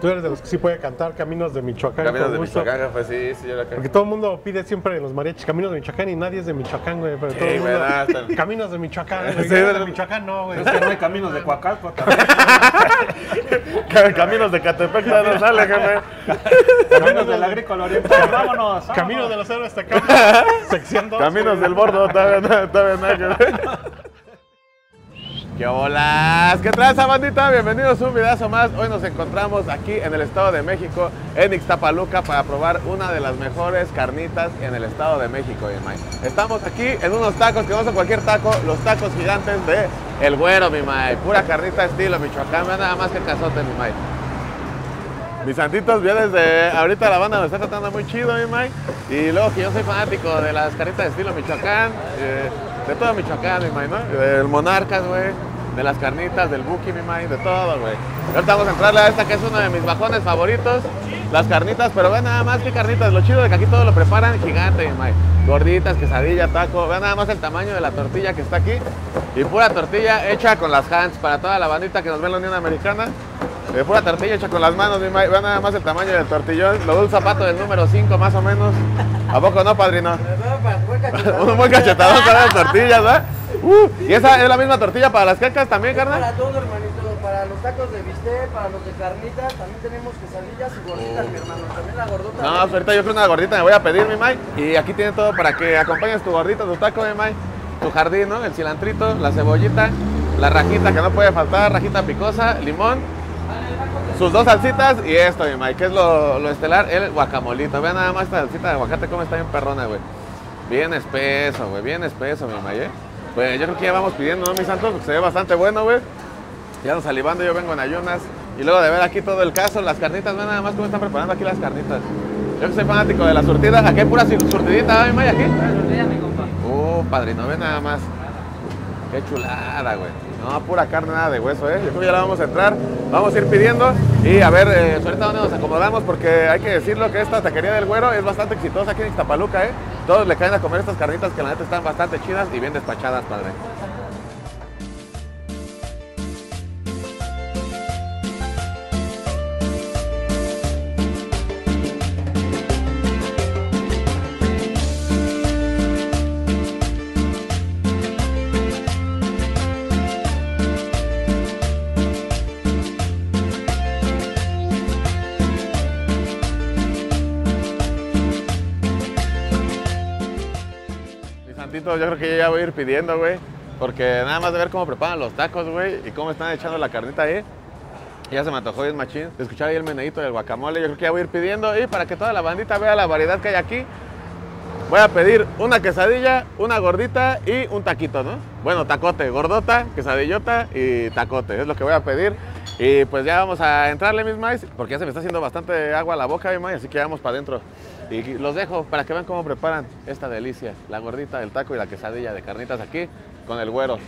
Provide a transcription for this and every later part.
Tú eres de los que sí puede cantar Caminos de Michoacán. Caminos de gusto. Michoacán, pues sí, sí, yo la Porque todo el mundo pide siempre en los mariachis Caminos de Michoacán y nadie es de Michoacán, güey. Pero Sí, todo el güey, mundo. hasta- Caminos de Michoacán, güey. Sí, Caminos de Michoacán no, güey. Es que no hay caminos de Coacalco también. Caminos de Catepec no sale, jefe. Caminos del agrícola oriental. Vámonos. Camino de los héroes acá. Sección 2. Caminos del bordo, todavía no, todavía no. ¿Qué holas? ¿Qué traza, bandita? Bienvenidos a un videazo más. Hoy nos encontramos aquí en el Estado de México, en Ixtapaluca, para probar una de las mejores carnitas en el Estado de México, mi. Estamos aquí en unos tacos, que no son cualquier taco, los tacos gigantes de El Güero, mi May. Pura carnita estilo Michoacán, nada más que cazote, mi May. Mis santitos, ya desde ahorita la banda me está tratando muy chido, mi May. Y luego que yo soy fanático de las caritas de estilo Michoacán, eh, de todo Michoacán, mi May, ¿no? Del Monarcas, güey, de las carnitas, del Buki, mi May, de todo, güey. Ahorita vamos a entrarle a esta que es uno de mis bajones favoritos, las carnitas, pero vean nada más que carnitas. Lo chido de que aquí todo lo preparan gigante, mi May. Gorditas, quesadilla, taco. Vean nada más el tamaño de la tortilla que está aquí. Y pura tortilla hecha con las hands para toda la bandita que nos ve en la Unión Americana. De pura tortilla hecha con las manos, mi May. Vean nada más el tamaño del tortillón. Lo de un zapato del número 5 más o menos. ¿A poco no, padrino? un buen cachetadón con las tortillas, ¿verdad? Uh, y esa es la misma tortilla para las cacas también, carnal. Para todo, hermanito, para los tacos de bistec, para los de carnitas, también tenemos quesadillas y gorditas, mi hermano. También la gordota. No, pues ahorita yo creo una gordita me voy a pedir, mi May. Y aquí tiene todo para que acompañes tu gordita, tu taco, mi May. Tu jardín, ¿no? El cilantrito, la cebollita, la rajita que no puede faltar, rajita picosa, limón, sus dos salsitas y esto, mi May, que es lo, lo estelar, el guacamolito. Vean nada más esta salsita de aguacate, cómo está bien perrona, güey. Bien espeso, güey, bien espeso, mi May, ¿eh? Pues yo creo que ya vamos pidiendo, ¿no, mis santos? Porque se ve bastante bueno, güey. Ya nos salivando, yo vengo en ayunas. Y luego de ver aquí todo el caso, las carnitas, vean nada más cómo están preparando aquí las carnitas. Yo que soy fanático de la surtida, aquí hay pura sur- surtidita, ¿eh, May, aquí? Uh, padrino, ve nada más. Qué chulada, güey. No, pura carne, nada de hueso, ¿eh? Yo creo que ya la vamos a entrar. Vamos a ir pidiendo y a ver eh, ahorita dónde nos acomodamos porque hay que decirlo que esta taquería del güero es bastante exitosa aquí en Ixtapaluca, ¿eh? Todos le caen a comer estas carnitas que la neta están bastante chidas y bien despachadas, padre. Yo creo que ya voy a ir pidiendo, güey. Porque nada más de ver cómo preparan los tacos, güey, y cómo están echando la carnita ahí. Ya se me antojó bien machín. Escuchar ahí el meneíto del guacamole, yo creo que ya voy a ir pidiendo. Y para que toda la bandita vea la variedad que hay aquí, voy a pedir una quesadilla, una gordita y un taquito, ¿no? Bueno, tacote, gordota, quesadillota y tacote. Es lo que voy a pedir. Y pues ya vamos a entrarle, mis maíz, porque ya se me está haciendo bastante agua a la boca, mi maíz, así que vamos para adentro. Y los dejo para que vean cómo preparan esta delicia, la gordita, el taco y la quesadilla de carnitas aquí con el güero.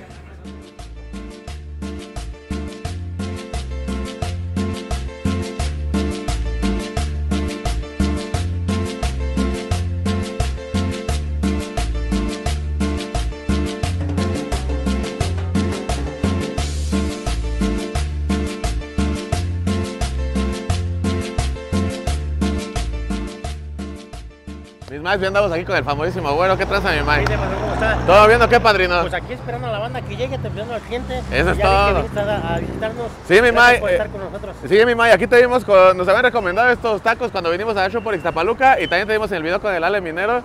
Bien andamos aquí con el famosísimo güero. ¿Qué traza, mi está? ¿Todo viendo qué, padrino? Pues aquí esperando a la banda que llegue, esperando al cliente. Eso es Ya todo. que a, a visitarnos. Sí, mi por eh, estar con nosotros. Sí, mi May, aquí te vimos con, nos habían recomendado estos tacos cuando vinimos a show por Ixtapaluca y también te vimos en el video con el Ale Minero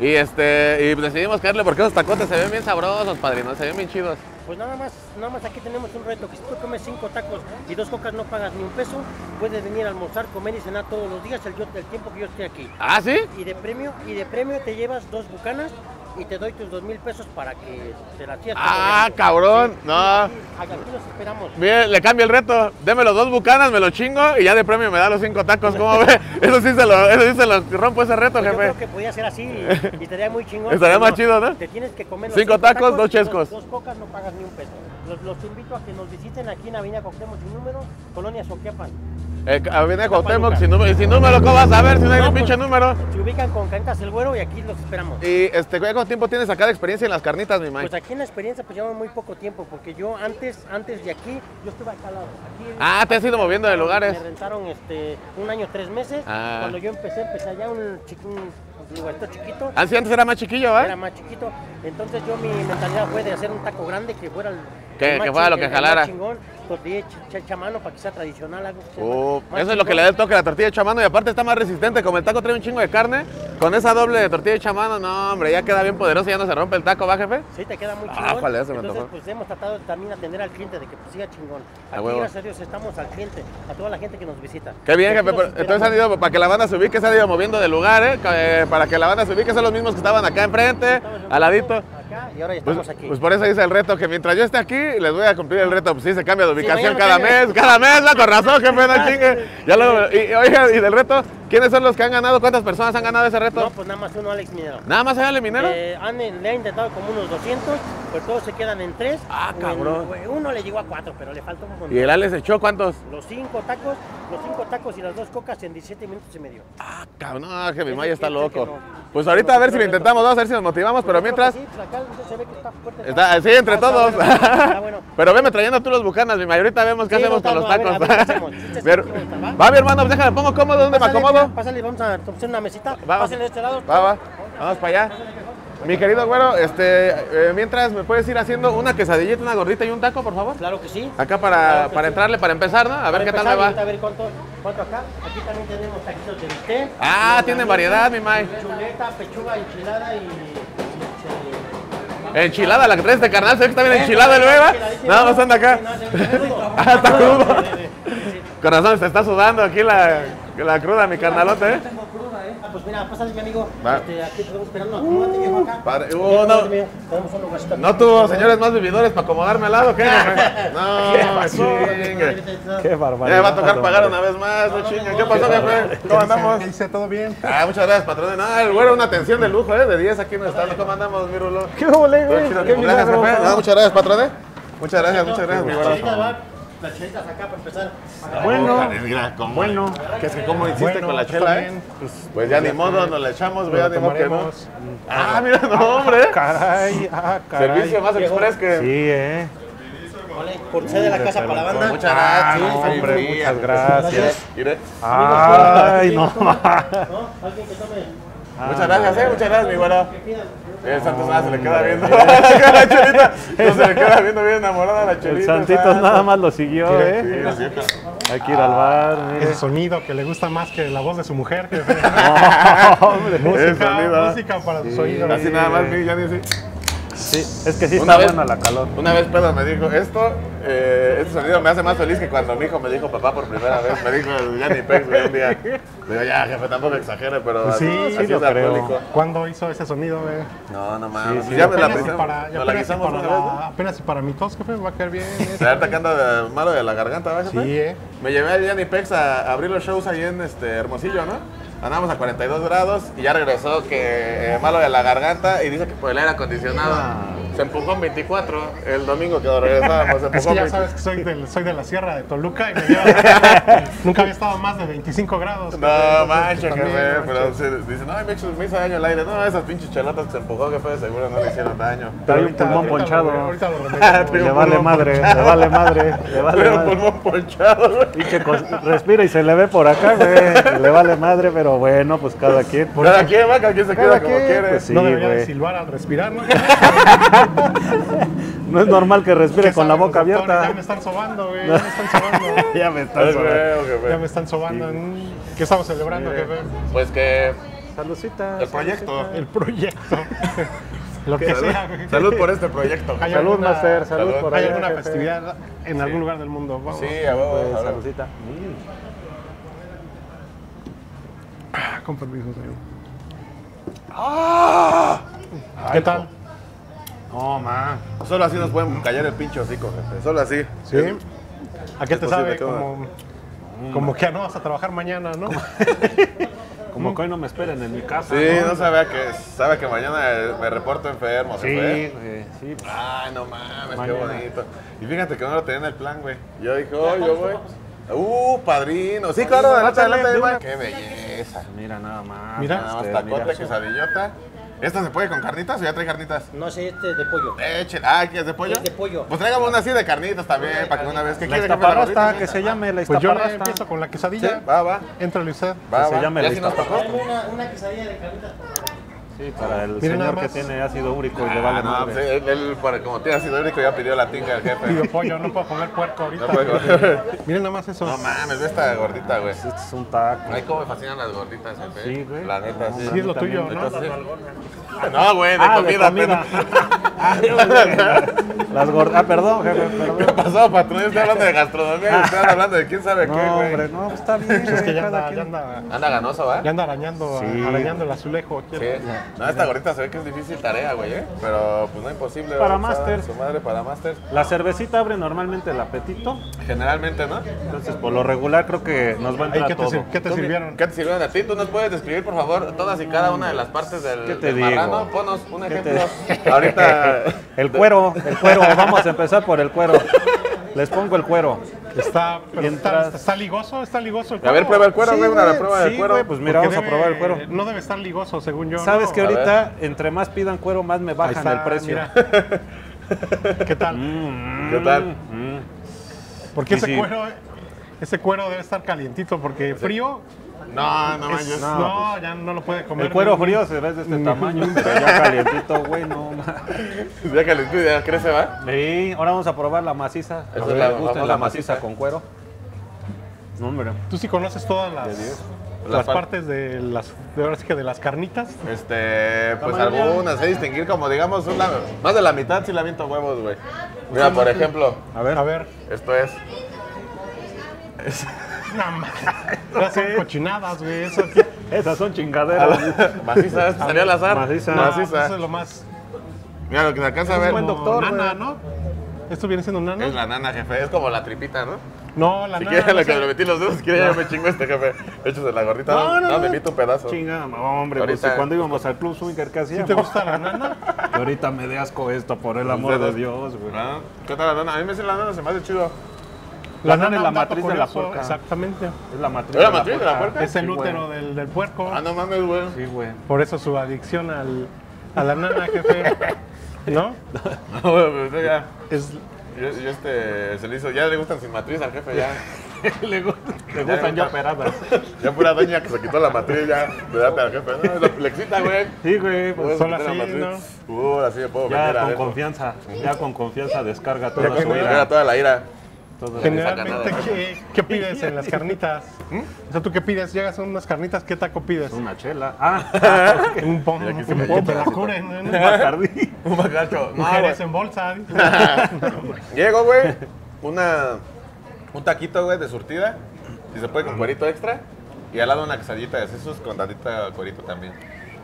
y este y decidimos caerle porque esos tacotes se ven bien sabrosos, padrino, se ven bien chidos. Pues nada más, nada más aquí tenemos un reto, que si tú comes cinco tacos y dos cocas no pagas ni un peso, puedes venir a almorzar, comer y cenar todos los días el, yo- el tiempo que yo esté aquí. ¿Ah, sí? Y de premio, y de premio te llevas dos bucanas y te doy tus dos mil pesos para que te las sigas Ah, cabrón, Sí, no. Aquí los esperamos. Bien, le cambio el reto. Deme los dos bucanas, me lo chingo y ya de premio me da los cinco tacos. ¿Cómo ve? Eso sí se lo, eso sí se lo rompo ese reto, Pues yo jefe. creo que podía ser así y, y estaría muy chingón. Estaría más chido, ¿no? Te tienes que comer los Cinco tacos, dos chescos. Dos, cocas, no pagas ni un peso. Los, los invito a que nos visiten aquí en Avenida Cuauhtémoc sin número, Colonia Soquiapan. Eh, Avenida Cuauhtémoc, sin número, sin número, ¿cómo vas a ver si no hay No, un pinche pues, número? Se ubican con Cancas el Güero y aquí los esperamos. Y este, ¿cuánto tiempo tienes acá de experiencia en las carnitas, mi Mike? Pues aquí en la experiencia pues llevo muy poco tiempo, porque yo antes, antes de aquí, yo estuve acá al lado. Aquí, Ah, te has ido moviendo de lugares. Me rentaron este, un año, tres meses. Ah. Cuando yo empecé, empecé allá un, un lugarito chiquito. Ah, sí, antes era más chiquillo, ¿va? Era más chiquito. Entonces yo mi mentalidad fue de hacer un taco grande que fuera el, Que- el que fuera lo que más jalara. chingón, tortilla hecha- hecha a mano para que sea tradicional. Algo que Uh, más eso es lo que le da el toque a la tortilla hecha a mano y aparte está más resistente. Como el taco trae un chingo de carne, con esa doble de tortilla hecha a mano, no, hombre, ya queda bien poderoso y ya no se rompe el taco, ¿va, jefe? Sí, te queda muy Ah, chingón. se me Entonces, pues hemos tratado también atender al cliente de que pues, siga chingón. A Aquí, huevo. gracias a Dios, estamos al cliente, a toda la gente que nos visita. Qué bien, jefe. pero- Entonces han ido, para que la banda se ubique, se han ido moviendo de lugar, ¿eh? Eh, Para que la banda se ubique, son los mismos que estaban acá enfrente, al ladito. Acá y ahora ya Pues, estamos aquí. pues por eso dice el reto, que mientras yo esté aquí, les voy a cumplir el reto. Pues sí, se cambia de ubicación cada mes, cada mes, va con razón, jefe, no chingue. Ya luego, y, oiga, y del reto, ¿quiénes son los que han ganado? ¿Cuántas personas han ganado ese reto? no, pues nada más uno, Alex Minero. Nada más allá minero. Eh, han- le ha intentado como unos 200, pues todos se quedan en tres. Ah, en- cabrón. o uno le llegó a cuatro, pero le falta un montón. ¿Y el Alex echó cuántos? Los cinco tacos, los cinco tacos y las dos cocas en 17 minutos y medio. Ah, cabrón, no, Ese Maya está loco. no. Pues ahorita a ver si lo intentamos, vamos a ver si nos motivamos, pero mientras... Sí, pues acá se ve que está fuerte. Está, sí, entre Ah, está todos. bueno, está bueno. Pero veme trayendo tú los bucanas, mi Maya. Ahorita vemos qué Sí, hacemos no, con los no, a ver, tacos. a ver qué ¿va? Mi hermano, pues déjame, pongo cómodo, ¿dónde me acomodo? Pásale, vamos a hacer una mesita. Va. Pásale de este lado. Va, va. Vamos para allá. Mi querido güero, este, eh, mientras me puedes ir haciendo una quesadillita, una gordita y un taco, por favor. Claro que sí. Acá para, Claro para sí. entrarle, para empezar, ¿no? A ver Para qué tal me va. A ver cuánto, cuánto acá. Aquí también tenemos taquitos de bistec. Ah, tiene longaniza, variedad, mi May. Chuleta, pechuga, enchilada y... Enchilada, la que traes de carnal, se ve que está bien enchilada el beba. Nada más anda acá. Ah, está crudo. Con razón, se está sudando aquí la, la cruda, mi carnalote, ¿eh? Ah, pues mira, pásale mi amigo. Va. Este, aquí te estamos esperando. Acomódate, viejo, acá. Padre, uh, Aquí, no. Tenemos un lugarcito aquí. ¿No tuvo señores más vividores para acomodarme al lado? ¿Qué? No, chingue. Qué Ya barbaridad. me va a tocar pagar una vez más, no chingue. ¿Qué pasó, jefe? ¿Cómo andamos? ¿Qué dice? ¿Todo bien? Ah, muchas gracias, patrón. No, el güero, una atención de lujo, ¿eh? De 10 aquí no está. ¿Cómo andamos, mi rulo? ¿Qué Todo güey? Qué. No, muchas gracias, patrón. ¿eh? Muchas gracias, muchas gracias, mi güero. Las chelitas acá para empezar. Bueno, Mira, cómo. bueno. Que es que cómo insiste Bueno, con la pues chela, ¿eh? también, pues, Pues ya ni modo, nos la echamos, ya ni modo que no. tomaremos. Ah, mira, no, hombre. Caray, ah, caray. Servicio más express que. Sí, eh. Vale, por ser de la casa para la banda. Muchas Ah, gracias. no, hombre, sí, muchas sí. gracias. Ay, no. ¿No? Alguien que tome. Muchas gracias, eh, muchas gracias, mi güero. Pidan. El Santos nada se le queda viendo. la chelita. No se le queda viendo bien enamorada la chelita. El Santitos nada más lo siguió, Sí, eh. la vieja. Hay que ir al bar, mire. Ese sonido que le gusta más que la voz de su mujer. que- No, hombre. Música, música para sus oídos. Así nada más, ya ni así. Sí, es que sí Una está vez- buena la calor. Una vez Pedro me dijo, esto, eh, este sonido me hace más feliz que cuando mi hijo me dijo papá por primera vez. Me dijo el Yanni Pex, un día. Digo, ya, jefe, tampoco exagere, pero Pues sí, así, sí así lo es creo. alcohólico. ¿Cuándo hizo ese sonido, güey? No, no mames. Sí, sí, ya me la pensamos. para, la apenas guisamos para la- apenas para mi tos, jefe, va a quedar bien. Se atacando de malo de la garganta, ¿verdad, jefe? Sí, eh. Me llevé a Yanni Pex a abrir los shows ahí en este Hermosillo, ¿no? Andamos a 42 grados y ya regresó que eh, malo de la garganta y dice que por el aire acondicionado se empujó en 24 el domingo que regresábamos. Se empujó Es que ya en 20. sabes que soy, del, soy de la sierra de Toluca y me lleva- nunca había estado más de 25 grados. No, Entonces, manches, pues, pero dice, no, me hizo, me hizo daño el aire. No, esas pinches chelatas que se empujó, que fue seguro no le hicieron daño. Trae un Ahorita- pulmón ahorita lo- ponchado. Ahorita lo Le vale pulmón madre, le vale madre, le vale Pero madre. pulmón ponchado, güey. Y que respira y se le ve por acá, güey. Le vale madre, pero bueno, pues cada quien. Cada quien, va, cada quien se Cada queda como quiere. pues sí. no debería de silbar al respirar, ¿no? No es normal que respire ¿Qué con la boca abierta. Ya me están sobando, güey. Ya me están sobando. Ya me güey, jefe. Ya me están sobando. Mm, ¿Qué estamos celebrando, jefe? Pues que Saludcita. el proyecto. El proyecto. Lo que Salud, sea, salud por este proyecto. ¿Hay Salud, alguna- Master, salud salud. por ¿Hay allá, alguna jefe. festividad en algún lugar del mundo? Vamos. Sí, a huevo, Pues, a huevo. Ah, Con permiso, señor. ¡Ah! ¿Qué tal? No, man. Solo así nos pueden callar el pinche hocico, jefe. Solo así. ¿Sí? ¿A qué Es te sabe? Como... Como que ya no vas a trabajar mañana, ¿no? Como que hoy no me esperen en mi casa. Sí, no sabía que, sabe que mañana me reporto enfermo. ¿se Sí, güey, sí. pues, Ay, no mames, Mañana. qué bonito. Y fíjate que no lo tenía en el plan, güey. Yo dije, oh, yo voy. Uh, padrino. Sí, claro, adelante, adelante, de güey. Qué belleza. Mira nada más. Mira. Nada más este, quesadillota. ¿Esta se puede con carnitas o ya trae carnitas? No sé, este de pollo. Echen. Ah, ¿qué es de pollo? Es de pollo. Pues tráigame una así de carnitas también, para que una vez. ¿Qué La quiere jefe, la estaparrasta, que se llame la Pues yo le estaparrasta. empiezo con la Sí, quesadilla. va, va. Éntrale usted. Va, se va. llame ¿Ya la si nos tocó? Dame una, una quesadilla de carnitas. Sí, para el Miren señor que tiene ácido úrico y le Ah, vale no, madre. pues, él, él, para- como tiene ácido úrico, ya pidió la tinga el jefe. Pido pollo, no puedo comer puerco ahorita. No puedo. Miren nada más eso. No mames, ve esta gordita, güey. Este es un taco. Ay, cómo me fascinan las gorditas, jefe. Sí, güey. La neta, sí. Sí, es lo tuyo, ¿no? Entonces, no, güey, de Ah, de comida. pendejo. Las gordas. Ah, perdón, jefe, ¿Qué perdón. pasó, patrón? Yo estoy hablando de gastronomía y ustedes hablando de quién sabe No, qué, güey. hombre, no, está bien. Es que ya anda, ya anda, Anda ganoso, ¿va? ya anda arañando, Sí. arañando el azulejo. aquí. No, esta gordita se ve que es difícil tarea, güey, ¿eh? Pero pues no imposible. Para Masters. Su madre para Masters. La cervecita abre normalmente el apetito. Generalmente, ¿no? Entonces, por lo regular, creo que nos va a entrar ¿qué, te, todo. qué te sirvieron? ¿Qué te sirvieron a ti? ¿Tú nos puedes describir, por favor, todas y cada una de las partes del, ¿Qué te del digo? marrano? Ponos un ¿Qué ejemplo. te- Ahorita... El cuero, el cuero. Vamos a empezar por el cuero. Les pongo el cuero. Está, pero está, Mientras- está ligoso, está ligoso el A ver, cuero. prueba el cuero, Sí, güey, una güey, prueba sí, del cuero. güey, pues mira, vamos a probar el debe- cuero. No debe estar ligoso, según yo. Sabes ¿no? que ahorita, entre más pidan cuero, más me Ahí bajan está, el precio. mira. ¿Qué tal? Mm, ¿Qué tal? mm. Porque Sí, ese sí. cuero, ese cuero debe estar calientito, porque frío, No, no es- manches. no, ya no lo puede comer. El cuero frío se ve de este tamaño, pero ya calientito, güey, no. Ya les ya crece, ¿va? Sí, ahora vamos a probar la maciza. A es ver, la ¿les gusta la maciza maciza. con cuero. No, hombre. Tú sí conoces todas las, Las las par- partes de las, de ahora sí que de las carnitas. Este, pues algunas, sé distinguir como digamos una, más de la mitad si la viento huevos, güey. Mira, por ejemplo, A ver, A ver, esto es no ya son cochinadas, güey. Eso aquí. Esas son chingaderas. maciza, esto sería al azar. Maciza. No, Maciza. eso es lo más. Mira lo que se alcanza a ver. buen doctor, Nana, güey. ¿no? Esto viene siendo nana. Es la nana, jefe, es como la tripita, ¿no? No, la Si nana. no lo que le metí los dedos, si quieres ya me chingo este jefe. Échase la gordita. No, No, no, no, me no. invito un pedazo. Chinga, no, hombre, pues Ahorita- cuando íbamos al club swinger que ¿Sí hacíamos. te gusta la nana? Que ahorita me de asco esto, por el Los amor de dedos. Dios, güey. ¿Ah? ¿Qué tal la nana? A mí me hace la nana, se me hace chido. La nana es la matriz de la curioso, puerca. Exactamente. Es la matriz ¿Es la matriz de la puerca? Es el Sí, útero del, del puerco. Ah, no mames, güey. Sí, güey. Por eso su adicción al, a la nana, jefe. ¿No? No, güey, pero usted ya. Es, Yo, yo este, se le hizo, ya le gustan sin matriz al jefe, ya. le, le Ya gustan ya gusta. operadas. Ya pura doña que se quitó la matriz, ya. Le date al jefe. No, lo- le excita, güey. Sí, güey. Pues, solo la así, matriz. Uh, así me puedo ya con confianza. Ya con confianza descarga Ya toda su ira. toda la ira. Todo- generalmente, ¿qué, qué pides en las carnitas? O sea, ¿tú qué pides? Llegas a unas carnitas, ¿qué taco pides? Una chela. Ah, Un pom, compra. la curen. ¿no? un Bacardí. Un bacacho. No, Mujeres en bolsa. Llego, güey. Una, un taquito, güey, de surtida. Si se puede con cuerito extra. Y al lado una quesadillita de sesos con tantita cuerito también.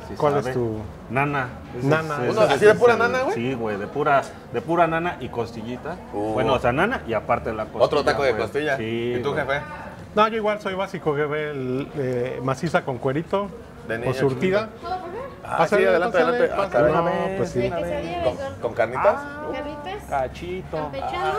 Sí ¿Cuál sabe. es tu...? Nana. Ese Nana. Uno, ese ¿así de es pura nana, güey? Sí, güey, de pura, de pura nana y costillita. Uh. Bueno, o sea, nana y aparte la costilla. Otro taco de güey. costilla. Sí. ¿Y tú, güey. jefe? No, yo igual soy básico, que ve el eh, maciza con cuerito De niño o surtida. Ah, sí, adelante, pásale, adelante. Ah, pásale. caray. No, pues sí. ¿De quesadilla ¿Con, de cor- con carnitas? carnitas? Cachito.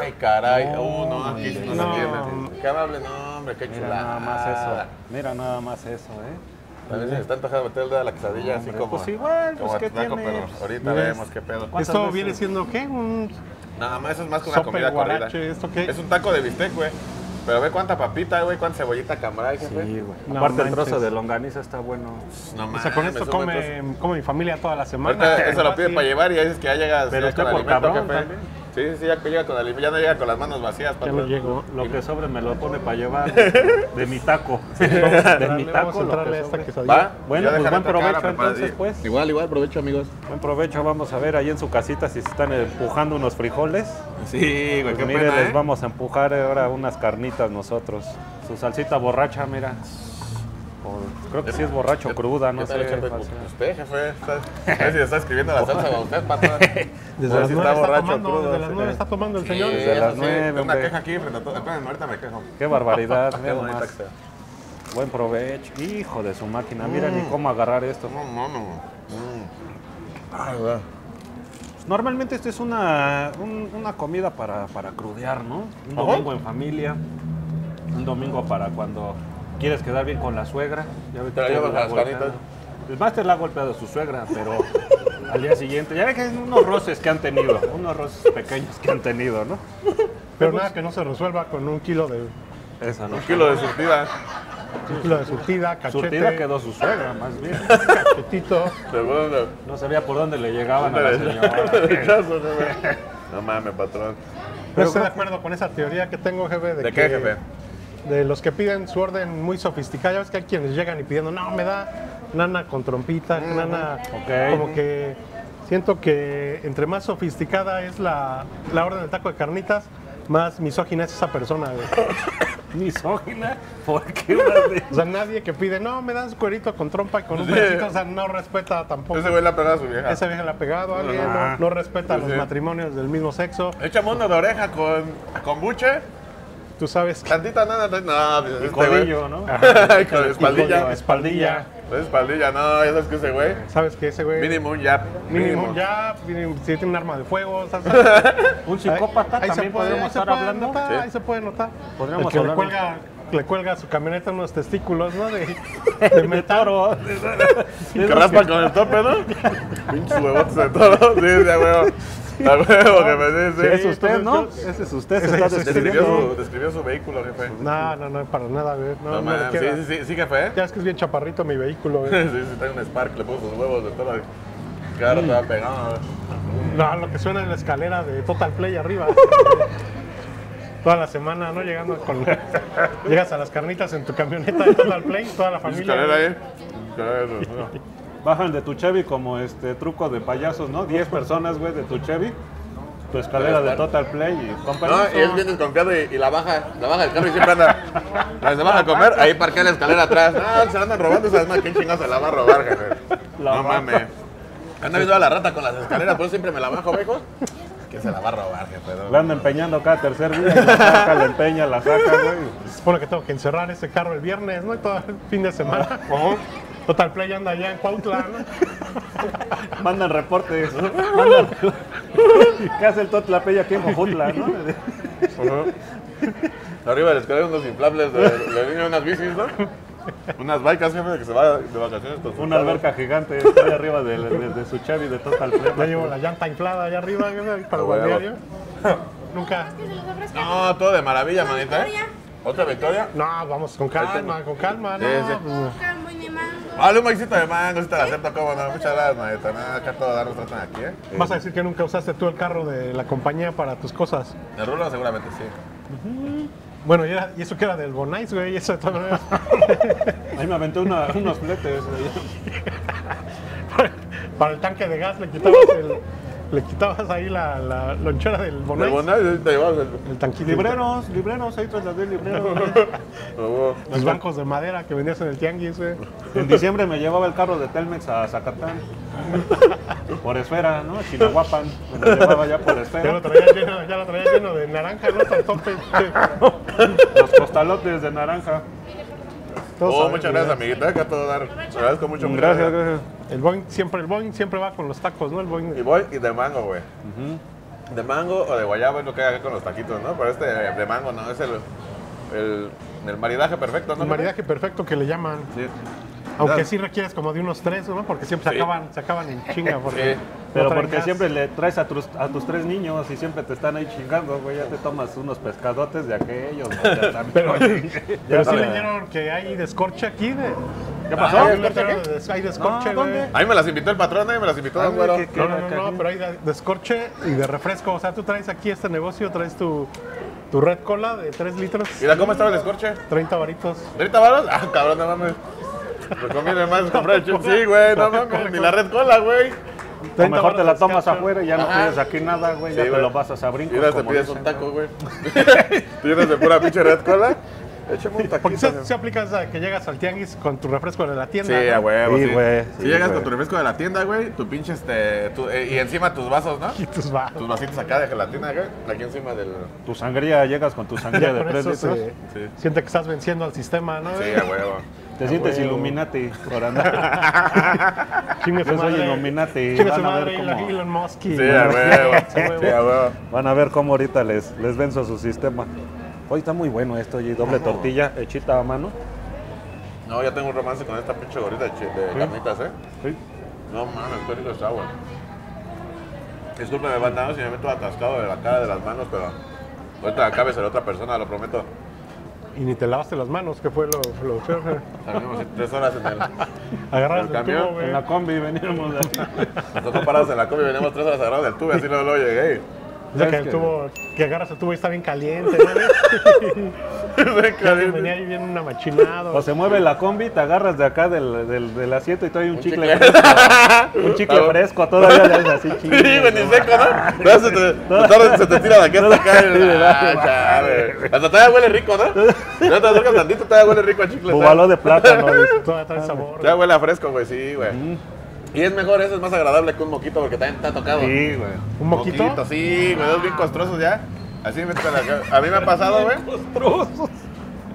Ay, caray. No, Uh, no, aquí no, no. se entiende. Qué amable, no, hombre, qué Mira chulada. nada más eso. Mira nada más eso, ¿eh? A veces se está antojando meter el dedo a la quesadilla, así como. pues igual, como pues, a ¿qué tiene? pero ahorita vemos qué pedo. ¿Cuántas Esto veces? viene siendo, ¿qué? Un Nada más, eso es más que una comida corrida. ¿esto qué? Es un taco de bistec, güey. Pero ve cuánta papita, güey, cuánta cebollita cambray, jefe. Sí, güey. No Aparte el manches. trozo de longaniza está bueno. No O sea, con mames, esto come, come mi familia toda la semana. Ahorita eso lo pide para llevar y ya dices que ya llegas Pero ya usted con por alimento, cabrón jefe. también. Sí, sí, ya llega con alimento, ya no llega con las manos vacías, Ya patrón. no llegó. Lo que sobre me lo pone para llevar de mi taco. De mi Vamos a taco. lo que esta sobre. quesadilla. ¿Va? Bueno, pues buen provecho entonces, pues. Igual, igual, provecho, amigos. Buen provecho, vamos a ver ahí en su casita si se están empujando unos frijoles. Sí, güey, Pues qué mire, pena, les ¿eh? vamos a empujar ahora unas carnitas nosotros. Su salsita borracha, mira. O creo que sí es borracho cruda, no ¿Qué sé. Usted, jefe, está, a ver si le está escribiendo la salsa a usted, patrón. Desde las si nueve está tomando, crudo, desde las nueve está tomando el señor. Desde las nueve, una queja aquí frente a todo. Espérenme, ahorita me quejo. Qué barbaridad, Qué mira bonita nomás. que sea. Buen provecho. Hijo de su máquina, mira Mm. ni cómo agarrar esto. No, no, no. Mm. Ay, güey. Normalmente esto es una, un- una comida para, para crudear, ¿no? Un Ajá. domingo en familia, un domingo para cuando quieres quedar bien con la suegra. Ya ves Te la que las. El máster la ha golpeado a su suegra, pero al día siguiente, ya ves que hay unos roces que han tenido, unos roces pequeños que han tenido, ¿no? Pero nada que no se resuelva con un kilo de, Esa no. Un kilo de surtida. un kilo de surtida, cachete, Surtida quedó su suegra, más bien. cachetito. Segundo. No sabía por dónde le llegaban a la señora. No mames, patrón. No estoy de acuerdo con esa teoría que tengo, jefe. De, ¿De que, qué, jefe? De los que piden su orden muy sofisticada. Ya ves que hay quienes llegan y pidiendo, no, me da nana con trompita, nana. Ok. Como que siento que entre más sofisticada es la, la orden del taco de carnitas, más misógina es esa persona. Misógina, ¿por qué O sea, nadie que pide, no, me das cuerito con trompa y con un besito, o sea, no respeta tampoco. Ese güey le ha pegado a su vieja. Esa vieja le ha pegado a alguien, no, no respeta los sí. matrimonios del mismo sexo. Échame uno de oreja con, con buche. Tú sabes que Tantita nada. No, este güey. Codillo, ¿no? con espaldilla. espaldilla. Con espaldilla, no, ya sabes que ese güey. Sabes que ese güey. Mínimo un jab. Mínimo ya, mínimo, si tiene un arma de fuego, ¿sabes? Un psicópata Ahí se también puede- podríamos estar hablando. notar, Sí. Ahí se puede notar. Podríamos El que le hablar de- cuelga, le cuelga a su camioneta unos testículos, ¿no? De, de De metal. Que raspa con el tope, ¿no? Pinches huevotes de toro. Sí, ya huevo. A huevo que me dice. Es usted, ¿no? Ese es usted, se está. Describió su, describió su vehículo, jefe. No, no, no, para nada, güey. No, No, no queda. Sí, sí, sí, sí, jefe. Ya es que es bien chaparrito mi vehículo, Sí, güey. sí, trae un Spark, le puso sus huevos de toro. Claro, te va pegado. No, lo que suena es la escalera de Total Play arriba. Toda la semana, ¿no? Llegando con. Llegas a las carnitas en tu camioneta de Total Play, toda la familia. Escalera ahí. Escalera, no. Bajan de tu Chevy como este truco de payasos, ¿no? 10 personas, güey, de tu Chevy. Tu escalera de Total Play y con No, y es bien desconfiado y, y la baja, la baja del carro y siempre anda. Cuando se baja a comer, ahí parquea la escalera atrás. No, se la andan robando esas más. ¿Quién chingados se la va a robar? La no mames. Anda viendo a la rata con las escaleras, por eso siempre me la bajo, viejo. ¿Quién se la va a robar, jefe? La anda empeñando cada tercer día, y la saca, la empeña, la saca, güey. Se supone que tengo que encerrar ese carro el viernes, ¿no? Y todo el fin de semana. Total Play anda allá en Cuautla, ¿no? Mandan reportes. Mandan... ¿Qué hace el Totlapey aquí en Jojutla, no? Arriba de la escalera unos inflables de, de niño, unas bicis, ¿no? Unas bikes, jefe, que se va de vacaciones. Una alberca gigante está ahí arriba de, de- de su Chevy de Total Play. Ya llevo la llanta inflada allá arriba, para balneario. Nunca. No, todo de maravilla, manita. ¿eh? ¿Otra victoria? No, vamos con calma, con calma, ¿no? Sí, sí. Pues, Coca, muy de mango. Vale, un maicito de mango, si te la acepto, cómo no. Muchas gracias, manita. Nada, acá todo dar tratan aquí, ¿eh? Vas a decir que nunca usaste tú el carro de la compañía para tus cosas. El rulo seguramente sí. Bueno, y, era- y eso que era del Bonais, güey, y eso de todas maneras. Ahí me aventé una- unos fletes. güey. para el tanque de gas le quitabas, el- le quitabas ahí la, la lonchera del El Bonais. Bonai, te llevas el. El tanquito. Libreros, libreros, ahí trasladé libreros. Oh, Los bancos de madera que vendías en el tianguis, güey. En diciembre me llevaba el carro de Telmex a Zacatán. Por esfera, ¿no? A Chinahuapan. Me lo llevaba ya por Ya lo esfera. traía lleno, ya lo traía lleno de naranja, ¿no? Hasta el tope. Los costalotes de naranja. Todos Oh, muchas gracias, amiguita. Acá todo dar. Te agradezco mucho. muchas Gracias, gracias. El Boeing siempre, el Boeing siempre va con los tacos, ¿no? El Boeing. Y voy y de mango, güey. De mango o de guayaba es lo que hay acá con los taquitos, ¿no? Pero este de mango no, es el, el, el maridaje perfecto, ¿no? El maridaje perfecto que le llaman. Sí. Aunque sí requieres como de unos tres, ¿no? Porque siempre se acaban, se acaban en chinga. Porque Sí. Pero no porque gas. siempre le traes a tus, a tus tres niños y siempre te están ahí chingando, güey. Ya te tomas unos pescadotes de aquellos. también. Pero, pero sí leyeron que hay descorche aquí. De, ¿Qué pasó? Ah, ¿Hay descorche, Ah. Ahí me las invitó el patrón, ahí me las invitó Don Güero. ¿qué- qué? No, no, no, no, pero hay de- descorche y de refresco. O sea, tú traes aquí este negocio, traes tu, tu red cola de 3 litros, Mira, ¿cómo estaba el escorche? 30 varitos. ¿30 varos? Ah, cabrón, no mames. Me conviene más comprar el chip. Sí, güey, no mames. Ni la red cola, güey. O 30 mejor te la tomas descanso. afuera y ya no pides aquí nada, güey. Sí, ya te güey. lo pasas a brinco. Y ahora te pides un taco, güey. Tú de pura pinche red cola. Échame un taquito. Porque se, se aplica esa que llegas al tianguis con tu refresco de la tienda. Sí, a huevo, Sí, sí. güey, Si sí, llegas güey. con tu refresco de la tienda, güey, tu pinche este. tu- eh, y encima tus vasos, ¿no? Y tus vasos. Tus vasitos acá de gelatina, güey. Aquí encima del. Tu sangría, llegas con tu sangría de con 3 eso litros. siente que estás venciendo al sistema, ¿no? Sí, a huevo. Te sientes huevo. Illuminati por andar. Chingue su Yo soy. Illuminati. Chingue su Van a ver madre, cómo- Elon- Elon Musk. y- Sí, a huevo. Sí, a huevo. Sí, a huevo. Van a ver cómo ahorita les, les venzo su sistema. Hoy está muy bueno esto, y doble tortilla hechita a mano. No, ya tengo un romance con esta pinche gorrita de, de carnitas, ¿eh? Sí. No mames, qué rico está, güey. Discúlpeme, bandados, si me meto atascado de la cara de las manos, pero ahorita acá será otra persona, lo prometo. Y ni te lavaste las manos, que fue lo, lo peor. Salimos tres horas en el. Agarras ¿El el, camión? tubo. En la combi veníamos de aquí. Nosotros parados en la combi, veníamos tres horas agarrados del tubo y así luego, luego llegué. Dice que ¿Sabes el qué? tubo, que agarras el tubo y está bien caliente, ¿no? Ya venía ahí bien una machinado. O se mueve la combi, te agarras de acá del, del, del asiento y trae un, Un chicle, chicle. fresco. un chicle Ah, fresco, todavía le haces así Sí, chicle. güey, ni seco, ¿no? No, se te, tarda- se te tira de aquí hasta acá. Ah, chale. Hasta todavía huele rico, ¿no? Ya te acercas tantito, todavía huele rico a chicle. Bubalo de plátano. Todavía trae sabor. Ya huele a fresco, güey, sí, güey. Y es mejor, eso es más agradable que un moquito porque también te ha tocado. Sí, güey. ¿Un moquito? sí, güey, dos bien costrosos ya. Así me la A mí me ha pasado, güey.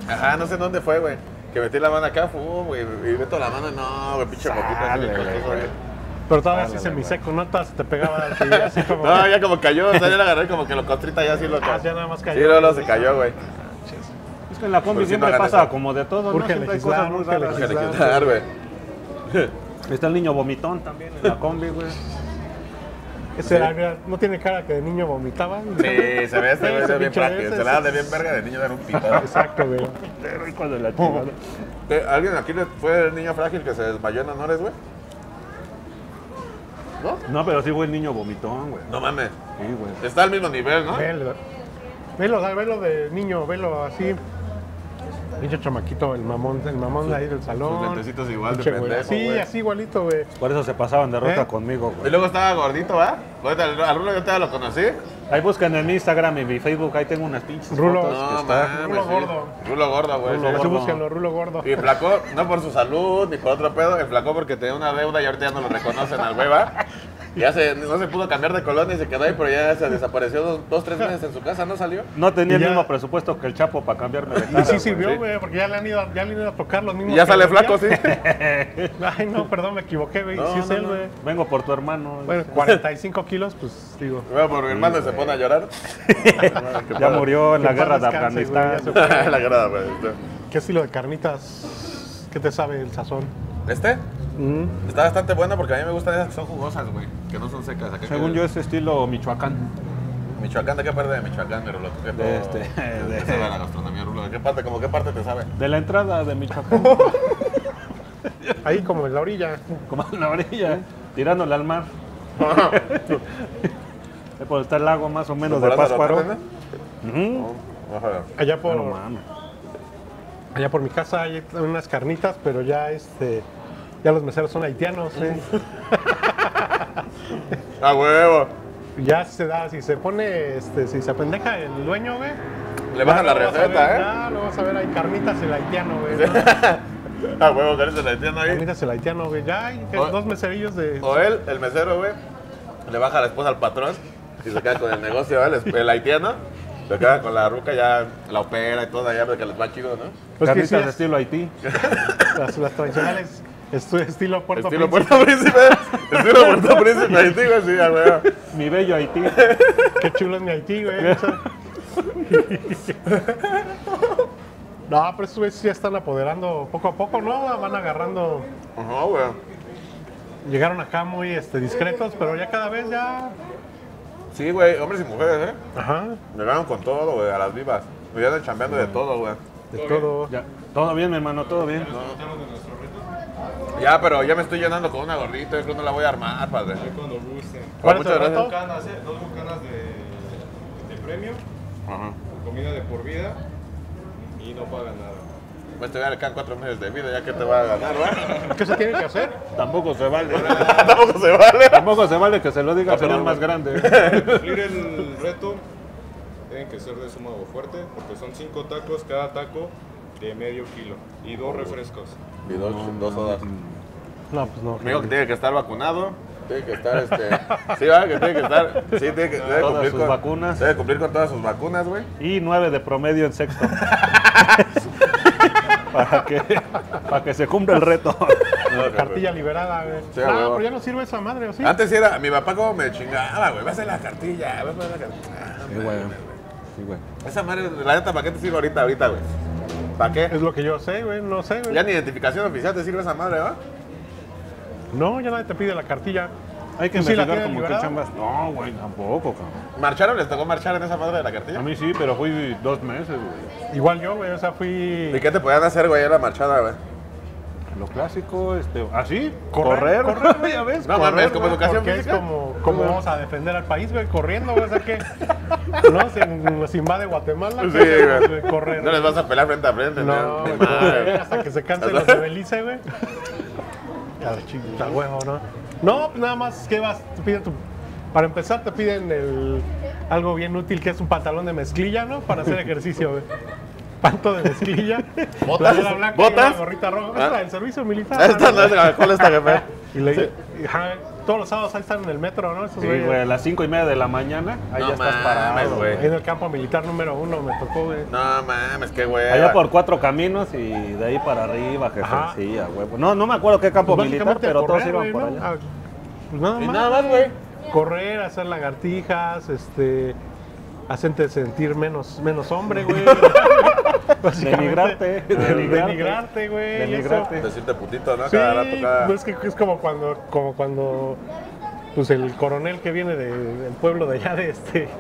Ajá, no sé dónde fue, güey. Que metí la mano acá, fum, güey, y meto la mano, no, güey, pinche moquito así güey. Pero todavía así semiseco, ¿no? Todavía se te pegaba así, así como... No, ya como cayó, o sea, ya la agarré como que lo costrita ya así lo Ah, ya nada más cayó. Sí, luego se cayó, güey. Es que en la combi siempre pasa como de todo, ¿no? Urge Siempre hay legislar, urge güey. Está el niño vomitón también en la combi, güey. Ese era, mira, no tiene cara que de niño vomitaba. Sí, se ve este güey, Ese se ve bien ese, Se la de bien verga de niño de un pito. Exacto, güey. De la chingada. ¿Qué? ¿Alguien aquí fue el niño frágil que se desmayó en honores, güey? ¿No? No, pero sí fue el niño vomitón, güey. No mames. Sí, güey. Está al mismo nivel, ¿no? Velo, velo, velo de niño, velo así. Pinche chamaquito, el mamón, el mamón de ahí del salón. sus lentecitos igual de güey. pendejo, Sí, güey. así igualito, güey. Por eso se pasaban de rota ¿Eh? conmigo, Y güey. luego estaba gordito, ¿va? Ahorita al Rulo yo todavía lo conocí. Ahí buscan en mi Instagram y mi Facebook, ahí tengo unas pinches Rulo. fotos que No, está. mames. Rulo sí. gordo. Rulo gordo, güey. Rulo gordo. búsquenlo, rulo gordo. Y flacó, no por su salud ni por otro pedo, el flacó porque tenía una deuda y ahorita ya no lo reconocen al güey, ¿va? Ya se, no se pudo cambiar de colonia y se quedó ahí, pero ya se desapareció dos, dos tres meses en su casa, ¿no salió? No tenía el ya- mismo presupuesto que el Chapo para cambiarme de Y sí güey. sirvió, sí. güey, porque ya le han ido, ya le han ido a tocar los mismos. Y ya sale flaco, sí. Ay, no, perdón, me equivoqué, güey. No, sí es no, él, no. güey. Vengo por tu hermano. Bueno, 45 kilos, pues digo. Bueno, por mi hermano se pone a llorar. ya murió en la en guerra de Afganistán. fue. La grada, güey. ¿Qué estilo de carnitas? ¿Qué te sabe el sazón? Este Mm. está bastante bueno porque a mí me gustan esas que son jugosas, güey. Que no son secas. Acá Según que- yo es estilo Michoacán. Michoacán, ¿de qué parte de Michoacán, mi Rulo? ¿Tú qué De todo- este, te de- sabe la gastronomía, Rulo? ¿De qué parte, como qué parte te sabe? De la entrada de Michoacán, Ahí como en la orilla. como en la orilla, tirándole al mar. Es por estar el lago más o menos de ¿Por dónde lo Pátzcuaro. no? Ajá. Allá por, No mames. allá por mi casa hay unas carnitas, pero ya este ya los meseros son haitianos, ¿eh? ¡A huevo! Ya se da, si se pone, este, si se apendeja el dueño, güey. Le bajan la receta, ¿eh? Ya lo vas a ver, hay carnitas el haitiano, güey. ¿no? ¡A huevo! ¿Qué se la entiendo ahí? Carnitas el haitiano, güey. Ya hay O- dos meserillos de... O él, el mesero, güey, le baja la esposa al patrón y se queda con el negocio, ¿vale? El, el haitiano. Se queda con la ruca, ya la opera y todo, ya porque les va chido, ¿no? Pues que Carnitas sí, de es- estilo Haití. las, las tradicionales, estu- estilo Puerto Estilo Príncipe. Puerto Príncipe. Estilo Puerto Príncipe, Haití, güey, sí, huevo. Mi bello Haití. Qué chulo es mi Haití, güey. No, pero estos güeyes ya están apoderando poco a poco, ¿no? Van agarrando. Ajá, güey. Llegaron acá muy este, discretos, pero ya cada vez ya. Sí, güey, hombres y mujeres, ¿eh? Ajá. Llegaron con todo, güey, a las vivas. Me andan chambeando de todo, güey. De todo. Ya. Todo bien, mi hermano, todo bien. Ya, pero ya me estoy llenando con una gordita, yo creo que no la voy a armar, padre. Cuando gusten. ¿Cuál es muchas el gracias. reto? Bucanas, ¿eh? Dos bucanas de, de premio, Ajá. comida de por vida y no pagan nada. Pues te voy a dar acá cuatro meses de vida, ya que te va a ganar, ¿verdad? ¿Qué se tiene que hacer? Tampoco se vale. Tampoco se vale. Tampoco se vale que se lo diga Ah, al señor perdón, más grande. Para cumplir el reto, tienen que ser de estómago fuerte, porque son cinco tacos, cada taco de medio kilo y dos refrescos. Y dos, dos sodas. No, pues no. Me dijo que tiene que estar vacunado. Tiene que estar, este. Sí, va, que tiene que estar. Sí, tiene que debe Todas cumplir sus con, vacunas. Debe cumplir con todas sus vacunas, güey. Y 9 de promedio en sexto. para, que, para que se cumpla el reto. Cartilla liberada, güey. Sí, ah, pero ya no sirve esa madre, ¿o sí? Antes sí era, mi papá como me chingaba, güey. Va a hacer la cartilla, va a la cartilla. Ah, Sí, mames, güey. güey. Sí, güey. Esa madre, la neta, ¿para qué te sirve ahorita, ahorita, güey? ¿Para qué? Es lo que yo sé, güey. No sé, güey. Ya ni identificación oficial te sirve esa madre, ¿va? No, ya nadie te pide la cartilla. Hay que ¿Tú sí la investigar como que chambas. No, güey, tampoco, cabrón. ¿Marcharon? ¿Les tocó marchar en esa madre de la cartilla? A mí sí, pero fui dos meses, güey. Igual yo, güey. O sea, fui. ¿Y qué te podían hacer, güey, en la marchada, güey? Lo clásico, este, así, Correr, correr, correr, güey. ya ves. No correr, mames, como güey. educación Porque es física. como, como vamos a defender al país, güey, corriendo, güey. O sea que. No, si nos invade Guatemala, Sí, ¿qué hacemos, güey. correr. No les vas a pelar frente a frente, No, correr madre. hasta que se cansen los de Belice, güey. A la chingada, huevo, ¿no? No, pues nada más que vas, te piden tu. Para empezar, te piden el, algo bien útil que es un pantalón de mezclilla, ¿no? Para hacer ejercicio, güey. Panto de mezclilla. ¿Botas? blanca y ¿Botas? una gorrita roja. Ah. Es la del servicio militar. ¿cuál es esta jefe? Y le, y, ajá, todos los sábados ahí están en el metro, ¿no? Esos Sí, güey, a las cinco y media de la mañana, ahí No ya estás parado. güey. Ahí en el campo militar número uno me tocó, güey. No mames, qué güey. Allá por cuatro caminos y de ahí para arriba, jefe. Ajá. Sí, a huevo. No, no me acuerdo qué campo Pues militar, pero todos iban güey, por ¿no? allá. Ah, pues nada Y más. nada más, güey. Correr, hacer lagartijas, este. Hacerte sentir menos, menos hombre, güey. Denigrarte, denigrarte. Güey. Denigrarte. Decirte putito, ¿no? Sí, Cada rato, cada... pues es que es como cuando, como cuando pues el coronel que viene de- del pueblo de allá de este.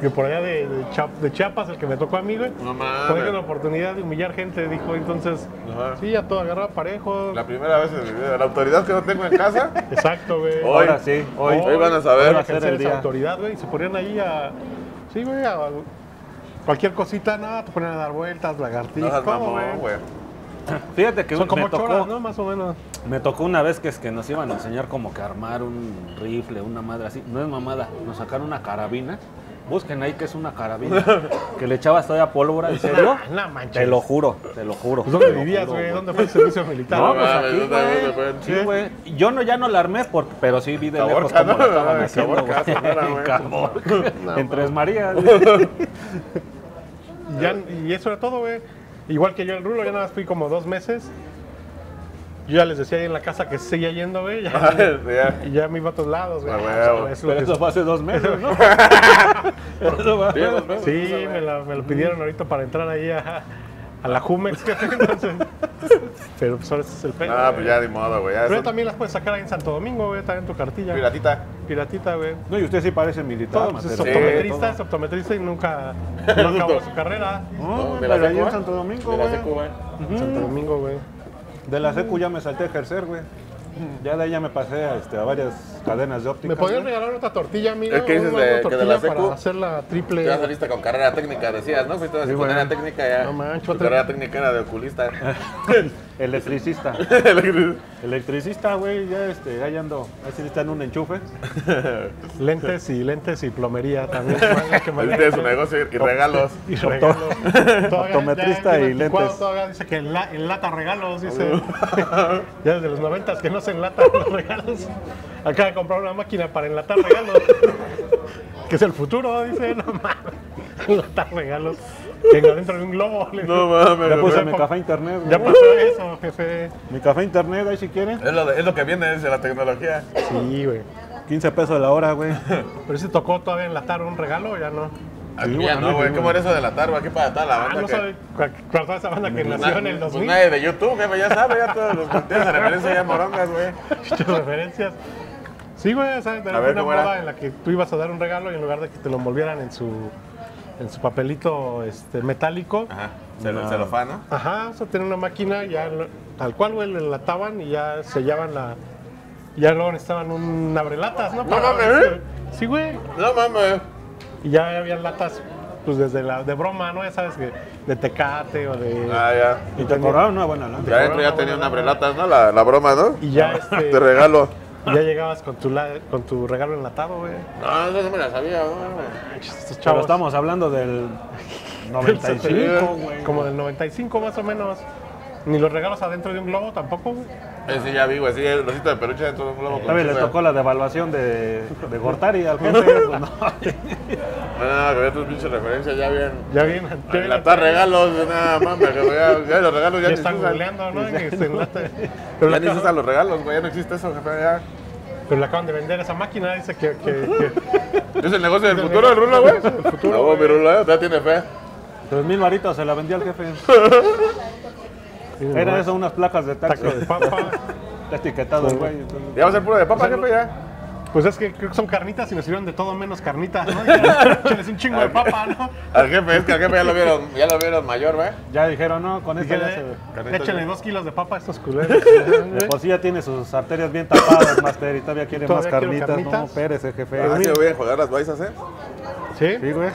Que por allá de, de Chiap- de Chiapas, el que me tocó a mí, güey. No Cuando mames. la oportunidad de humillar gente, dijo entonces. Ajá. Sí, ya todo agarraba parejo. La primera vez en mi vida. La autoridad que no tengo en casa. Exacto, güey. Hoy. Ahora sí, hoy. Hoy van a saber. Van a ejercer el día. autoridad, güey. Y se ponían ahí a. Sí, güey, a. Cualquier cosita, no, te ponían a dar vueltas, No lagartijas, mamón, güey. Fíjate que Son como me tocó, horas, ¿no? Más o menos. me tocó una vez que es que nos iban a enseñar como que armar un rifle, una madre así. No es mamada, nos sacaron una carabina. Busquen ahí que es una carabina. que le echabas todavía pólvora, ¿en serio? No manches. Te lo juro, te lo juro. Pues, ¿Dónde lo vivías, güey? ¿Dónde fue el servicio militar? No, No pues aquí, güey. Sí, güey. Yo no, ya no la armé, porque, pero sí vi de lejos cómo ¿no? la estaban En haciendo, güey. En Tres Marías. Y, ya, y eso era todo, güey. Igual que yo el rulo, ya nada más fui como dos meses. Yo ya les decía ahí en la casa que seguía yendo, güey. Ya, Ya. y ya me iba a otros lados, güey. Ah, O sea, huevo. es lo Pero que- eso fue hace dos meses, ¿no? Eso fue- Sí, dos meses, Sí, güey. me, la- me lo pidieron ahorita para entrar ahí a, a la Jumex. Entonces, pero pues ahora ese es el pedo. Ah, pues ya ni modo, güey. Pero también las puedes sacar ahí en Santo Domingo, güey, también tu cartilla. Piratita. Piratita, güey. No, y usted sí parece militar. Todo, pues, es optometrista, es optometrista y nunca no acabó su carrera. No, de la pero ahí secu, en. Santo Domingo, De la güey. secu, güey. Santo Domingo, güey. De la secu ya me salté a ejercer, güey. Ya de ahí ya me pasé a, este, a varias cadenas de óptica. ¿Me podrías regalar otra tortilla, amigo? Es que dices de- que de la secu- para hacer la triple. Ya saliste con carrera técnica, decías, ¿no? Fuiste a Sí, güey. técnica ya. No manches, carrera técnica era de oculista. Electricista. Electricista, güey, ya este, ahí ando. Ahí sí está en un enchufe. Lentes y lentes y plomería también. tiene su negocio y regalos. Y regalos. Optometrista y lentes. Todavía dice que enla- enlata regalos, dice. ya desde los noventas que no se enlatan los regalos. Acaba de comprar una máquina para enlatar regalos. que es el futuro, dice. No mames. Enlatar regalos. Tengo dentro de un globo. No mames. Ya puse mi café internet, güey. Ya pasó eso, jefe. Mi café internet, ahí si quieren. Es lo, de- es lo que viene desde la tecnología. Sí, güey. 15 pesos la hora, güey. Pero si tocó todavía enlatar un regalo o ya no. Aquí Sí, ya bueno, no, güey. ¿Cómo era eso de la tarba? Aquí para toda la Ah, banda. no que- sabe cuál cuál fue esa banda que Pues nació na- en el Pues 2000. nadie de YouTube, jefe, ya sabe, ya todos los tienes de referencia ya morongas, güey. Muchas referencias. Sí, güey, o sea, era A una moda en la que tú ibas a dar un regalo y en lugar de que te lo envolvieran en su, en su papelito este, metálico, Ajá, celo- celofán, ¿no? ajá, o sea, tener una máquina, ya tal cual, güey, le enlataban y ya sellaban la. Ya luego necesitaban un abrelatas, ¿no? No mames. Sí, güey. No mames. Y ya había latas, pues desde la de broma, ¿no? Ya sabes que de tecate o de. Ah, ya. Y te cobraron una buena lana. Ya adentro ya tenía una brelatas, ¿no? La, la broma, ¿no? Y ya este. Te regalo. Ya llegabas con tu, la- con tu regalo enlatado, güey. No, eso no me la sabía, güey. Estos Pero estamos hablando del 95, güey. Como del 95 más o menos. Ni los regalos adentro de un globo tampoco. güey. Sí, ya vi, güey. Sí, el osito de peluche dentro de un globo. Todavía le tocó la devaluación de, de Gortari al jefe. pues, no. No, no, que vea tus pinches referencias ya bien. Ya bien. ya bien Enlatar regalos, nada mames, que ya, ya los regalos ya, Ya están googleando, ¿no? Que se enlata. Pero, Ya ni se usan los regalos, güey, ya no existe eso, jefe, ya. pero le acaban de vender esa máquina. Dice que. que, que ¿Es el negocio del el futuro, el rulo, güey? del futuro, No, mi rulo, eh, ya tiene fe. Tres mil varitos se la vendió al jefe. Era eso, unas placas de taxi. taco de papa. Está etiquetado el güey. entonces- Ya va a ser puro de papa, jefe, ya. Pues es que creo que son carnitas y nos sirvieron de todo menos carnitas, ¿no? Échales un chingo de papa, ¿no? Al jefe, es que al jefe ya lo vieron, ya lo vieron mayor, güey. Ya dijeron, no, con esto ya se... Carnitas, Échale ¿no? dos kilos de papa a estos culeros. De por sí ya tiene sus arterias bien tapadas, Master, y todavía quiere más ¿Todavía quiero carnitas. No, carnitas? espérese, jefe. Ah, sí, voy a enjuagar las baisas, ¿eh? ¿Sí? Sí, güey.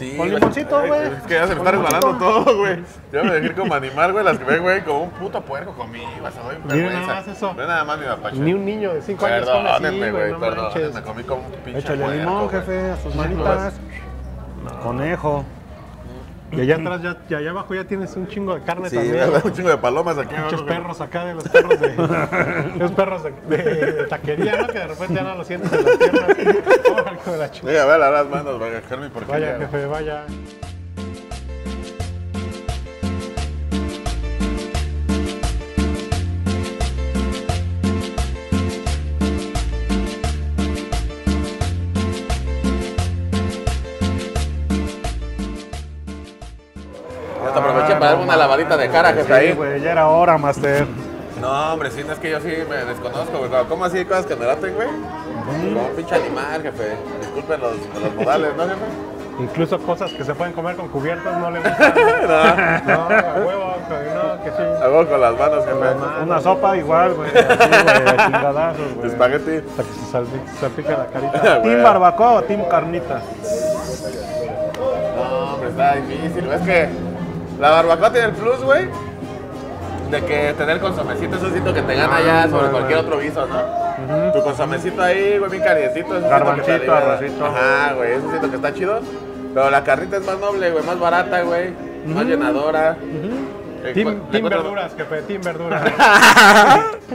Sí. Con limoncito, güey. Es que ya se me está resbalando todo, güey. Yo me dejé ir como animal, güey. Las que ven, güey, como un puto puerco conmigo. Vas a doy Miren vergüenza. nada más eso. Ve nada más mi mapache. Ni un niño de 5 años Perdónenme, güey, no perdón. manches. Me comí como un pinche Échale limón, jefe, a sus manitas. Conejo. Y allá atrás, ya, y allá abajo ya tienes un chingo de carne Sí, también. un chingo de palomas aquí. Muchos perros acá de los perros de. los perros de, de- de taquería, ¿no? Que de repente ya no lo sientes en las piernas. Ve a lavar las manos, güey, a mi porquería. Vaya, jefe, vaya. Para darme una lavadita de cara, jefe, Sí, ahí. güey, ya era hora, Master. No, hombre, sí, no es que yo sí me desconozco, güey. Como así cosas que me laten, güey. Como un pinche animal, jefe. Disculpen los, los modales, ¿no, jefe? Incluso cosas que se pueden comer con cubiertos no le gustan. No, a huevo, no, que sí. Hago con las manos, jefe. Una sopa igual, güey. Así, güey, a chingadazos, güey. Espagueti. Hasta que se salpi- salpica la carita. ¿Team barbacoa o team carnitas? No, hombre, está difícil. Es que la barbacoa tiene el plus, güey, de que tener consomecito, eso siento que te gana ya sobre cualquier otro guiso, ¿no? Tu consomecito ahí, güey, bien calientito. eso Garbancito, arrocito. Ajá, güey, eso siento que está chido. Pero la carnita es más noble, güey, más barata, güey, más llenadora. Eh, Team, team verduras, jefe, team verduras.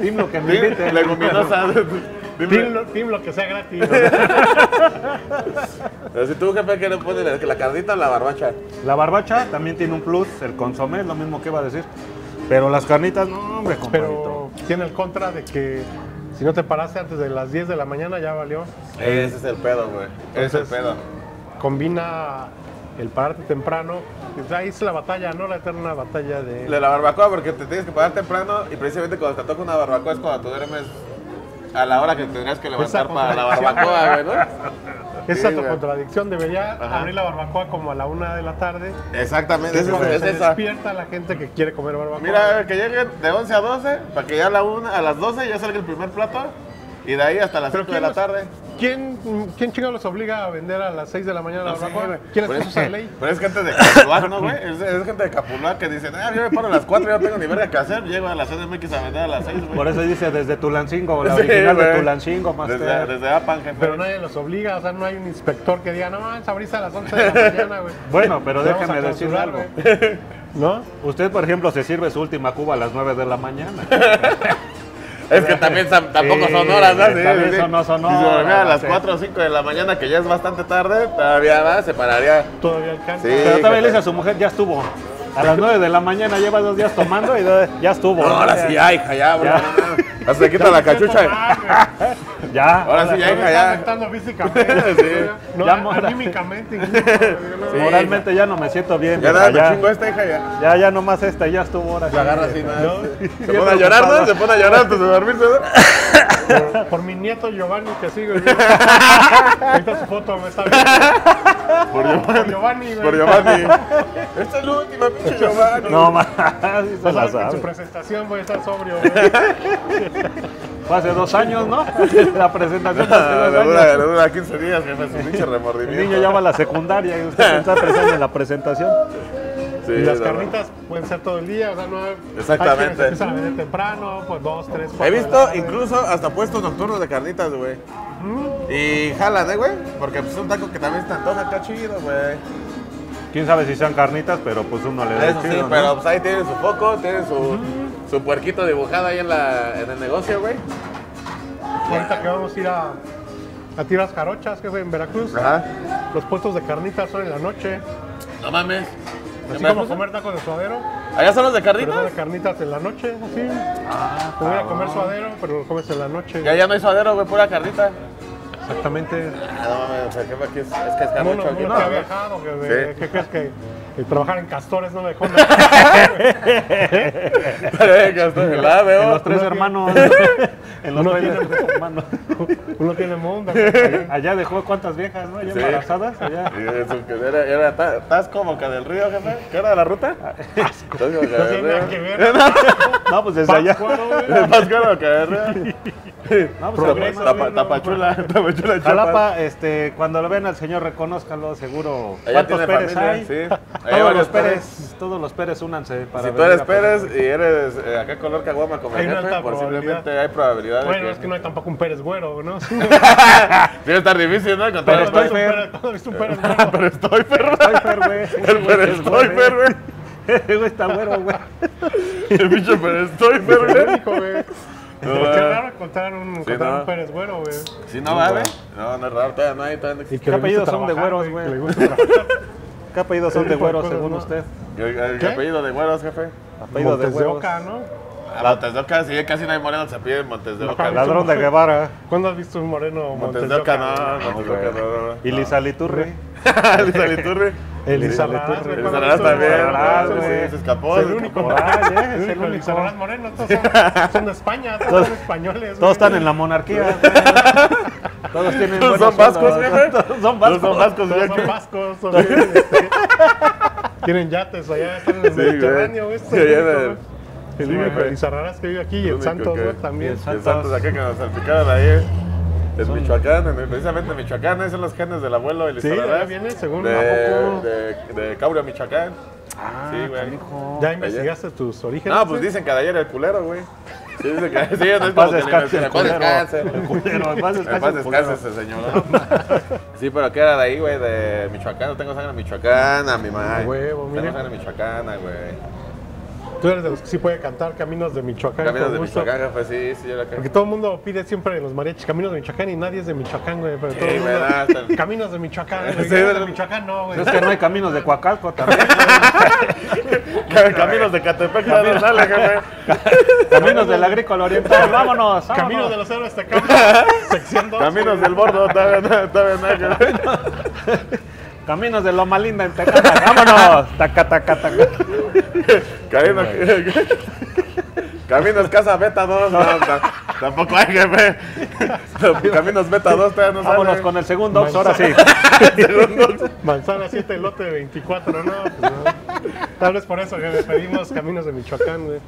Team lo que me Team team, lo, team lo que sea gratis. Pero si tú, jefe, ¿qué le pones? ¿La carnita o la barbacha? La barbacha también tiene un plus, el consomé, es lo mismo que iba a decir. Pero las carnitas, no, hombre, compadrito. Pero tiene el contra de que si no te paraste antes de las 10 de la mañana ya valió. Ese es el pedo, güey. Ese es el pedo. Combina el pararte temprano. pues Ahí es la batalla, ¿no? La eterna batalla de... De la barbacoa, porque te tienes que parar temprano y precisamente cuando te toca una barbacoa es cuando tú duermes a la hora que tendrías que levantar para la barbacoa, güey, ¿no? Esa Sí, contradicción. Debería Ajá. abrir la barbacoa como a la una de la tarde. Exactamente, Es es, cuando es se esa. despierta la gente que quiere comer barbacoa. Mira, que lleguen de 11 a 12, para que ya a, la una, a las 12 ya salga el primer plato y de ahí hasta las Pero 5 de ¿quién la los- tarde. ¿Quién, ¿Quién chingados los obliga a vender a las 6 de la mañana la No sé. ¿Quién Por les puso eso- esa ley? Pero es gente de Capulá, ¿no, güey? Es, es gente de Capulá que dicen, ah, yo me paro a las 4 y no tengo ni verga que hacer, llego a la CDMX a vender a las 6, güey. Por eso dice desde Tulancingo, la Sí, original de. Tulancingo, Master. Desde, desde Apan, jefe. Pero nadie los obliga, o sea, no hay un inspector que diga, no, se abriste a las 11 de la mañana, güey. Bueno, pero déjeme clausurar, algo. ¿No? Usted, por ejemplo, se sirve su última cuba a las 9 de la mañana. Es que también tam- tampoco Sí, son horas, ¿no? también son- no son Si se horas, dormía a las sí. 4 o 5 de la mañana, que ya es bastante tarde, todavía va, se pararía. Todavía alcanza. Sí. Pero todavía le dice a su mujer, ya estuvo. A las 9 de la mañana lleva dos días tomando y ya estuvo. No, ahora sí, ya, hija, ya, bro. Hasta se quita la cachucha. Ya. Ahora sí, ya, hija, ya. afectando físicamente. Sí. No, Ya anímicamente. Sí. Moralmente ya no me siento bien. Ya nada, me ya, chingo esta, hija, ya. ya, ya nomás esta, ya estuvo ahora. Se agarra así, ¿no? No. Se pone a llorar, ¿no? Se pone a llorar antes de dormirse, ¿no? Por, por mi nieto Giovanni que sigo. Ahorita su foto me está viendo. Por Por Giovanni. Giovanni, güey. Por Giovanni. Esta es la última, pinche Giovanni. No, más. Sí se O la sea, en su presentación voy a estar sobrio, güey. Fue hace dos años, ¿no? La presentación fue hace Ah, dos Le dura, años. le dura 15 días, jefe, su pinche El remordimiento. niño ya va a la secundaria y usted está presente en la presentación. Sí, Y las carnitas pueden ser todo el día, o sea, no hay- Exactamente. Hay empiezan a vender temprano, pues dos, tres, cuatro. He visto incluso hasta puestos nocturnos de carnitas, güey. Y jalan, ¿eh, güey? Porque pues, es un taco que también se te antoja acá chido, güey. Quién sabe si sean carnitas, pero pues uno le da Eso sí, chido, ¿no? pero pues ahí tienen su foco, tienen su, su puerquito dibujado ahí en, la, en el negocio, güey. Ahorita que vamos a ir a, a tirar jarochas, jefe, en Veracruz. Ajá. Los puestos de carnitas son en la noche. No mames. Así ¿En como comer tacos de suadero, ¿Allá son los de pero son carnitas? de carnitas en la noche, así. Como ir a comer suadero, pero lo comes en la noche. Ya ya no hay suadero, güey, pura carnita. Exactamente. Ah, no mames, o sea, jefe, aquí es, es que es Uno, carnucho aquí, ¿no? que ha viajado, Sí. ¿qué crees que el trabajar en castores no le dejó nada? Estoy en la En veo. los tres hermanos. en los uno tiene-. Uno tiene mundo. Allá dejó cuántas viejas, ¿no? Allá Sí. embarazadas. Allá. Eso, que era, era ta- Tasco Boca del Río, jefe. ¿Qué era de la ruta? Tasco Boca No del Río. No, pues desde allá. Pátzcuaro, güey. Tasco Boca del Río. No, pues Progreso, allá. Tapa- güey, no. Tapachula, Tapachula. Jalapa, este, cuando lo vean al señor, reconózcalo, seguro. Allá ¿Cuántos tiene Pérez familia, hay? sí. Hay Todos los Pérez, todos los Pérez únanse para Si tú eres Pérez y eres eh, acá color caguama como el Hay jefe, alta posiblemente hay probabilidad de Bueno, que... es que no hay tampoco un Pérez güero, ¿no? Debe estar difícil, ¿no? Pero un estoy ¿Cuándo Pérez. Fer. ¿Cuándo viste un Pérez? Pero estoy perro. Estoy Fer, güey. El Pérez estoy perro, güey. Ese güey está güero, güey. El bicho Pérez estoy perro, güey. No, Qué raro encontrar un, encontrar no. un Pérez güero, güey. Si no va, güey. No, no es raro, todavía no hay, todavía no Y le apellidos son de güeros, güey? ¿Qué apellidos son de güeros según usted? ¿Qué? apellido de güeros, jefe. Apellido de güeros. ¿no? A Montes de Oca, sí, casi no hay morenos, se pide Montes de Oca. Ladrón de Guevara. ¿Cuándo has visto un moreno Montes de Oca, no? Montes de Oca, no, no. Y Lisa Liturri. Lisa Liturri. El Lisa Izarrarás, Liturri. güey, El ¿cuándo has Sararás visto un también, sí, se escapó. Es el único. ¿eh? Es El único, moreno, todos son, de España, todos, son españoles. Todos están en la monarquía. Todos tienen Todos son vascos. Todos son Todos vascos. son vascos, Todos son vascos, son tienen yates allá, están en el. Mediterráneo, en el- El Sí, el Izarrarás que vive aquí y El el Santos, que- también. y el El Santos acá que nos salpicaron ahí. En Michoacán, en- precisamente en Michoacán, esos son los genes del abuelo y Sí, ahí viene, según de, a poco. de, de Caurio, Michoacán. Ah, Sí, güey. ¿Ya investigaste tus orígenes? No, pues dicen que de ayer el culero, güey. Sí, dicen que sí, no es Paz descanse el culero. El culero, en paz En descanse paz el culero. descanse ese señor. Sí, pero que era de ahí, güey, de Michoacán. Yo tengo sangre michoacana, mi madre. Huevo, Tengo mire. sangre michoacana, güey. Tú eres de los que sí puede cantar Caminos de Michoacán. Caminos de gusto. Michoacán, jefe, sí, sí, yo la Porque todo el mundo pide siempre en los mariachis Caminos de Michoacán y nadie es de Michoacán, güey. Pero todo el mundo, Caminos de Michoacán. Sí, de. Michoacán no, güey. Es que no hay caminos de Coacalco también. Caminos de Catepec, ya no sale, jefe. Caminos del agrícola oriental. Vámonos. vámonos. Caminos de los héroes de campo. sección 2. Caminos del bordo, todavía no, todavía no. Caminos de Loma Linda en Tecata. Vámonos. Taca, taca, taca. Caminos, Caminos Casa Beta 2, no, ta- tampoco hay, jefe. Caminos Beta 2 todavía no sale. Vámonos con el segundo ahora sí. Manzana 7, lote de 24, no, pues no. Tal vez por eso que le pedimos Caminos de Michoacán, güey.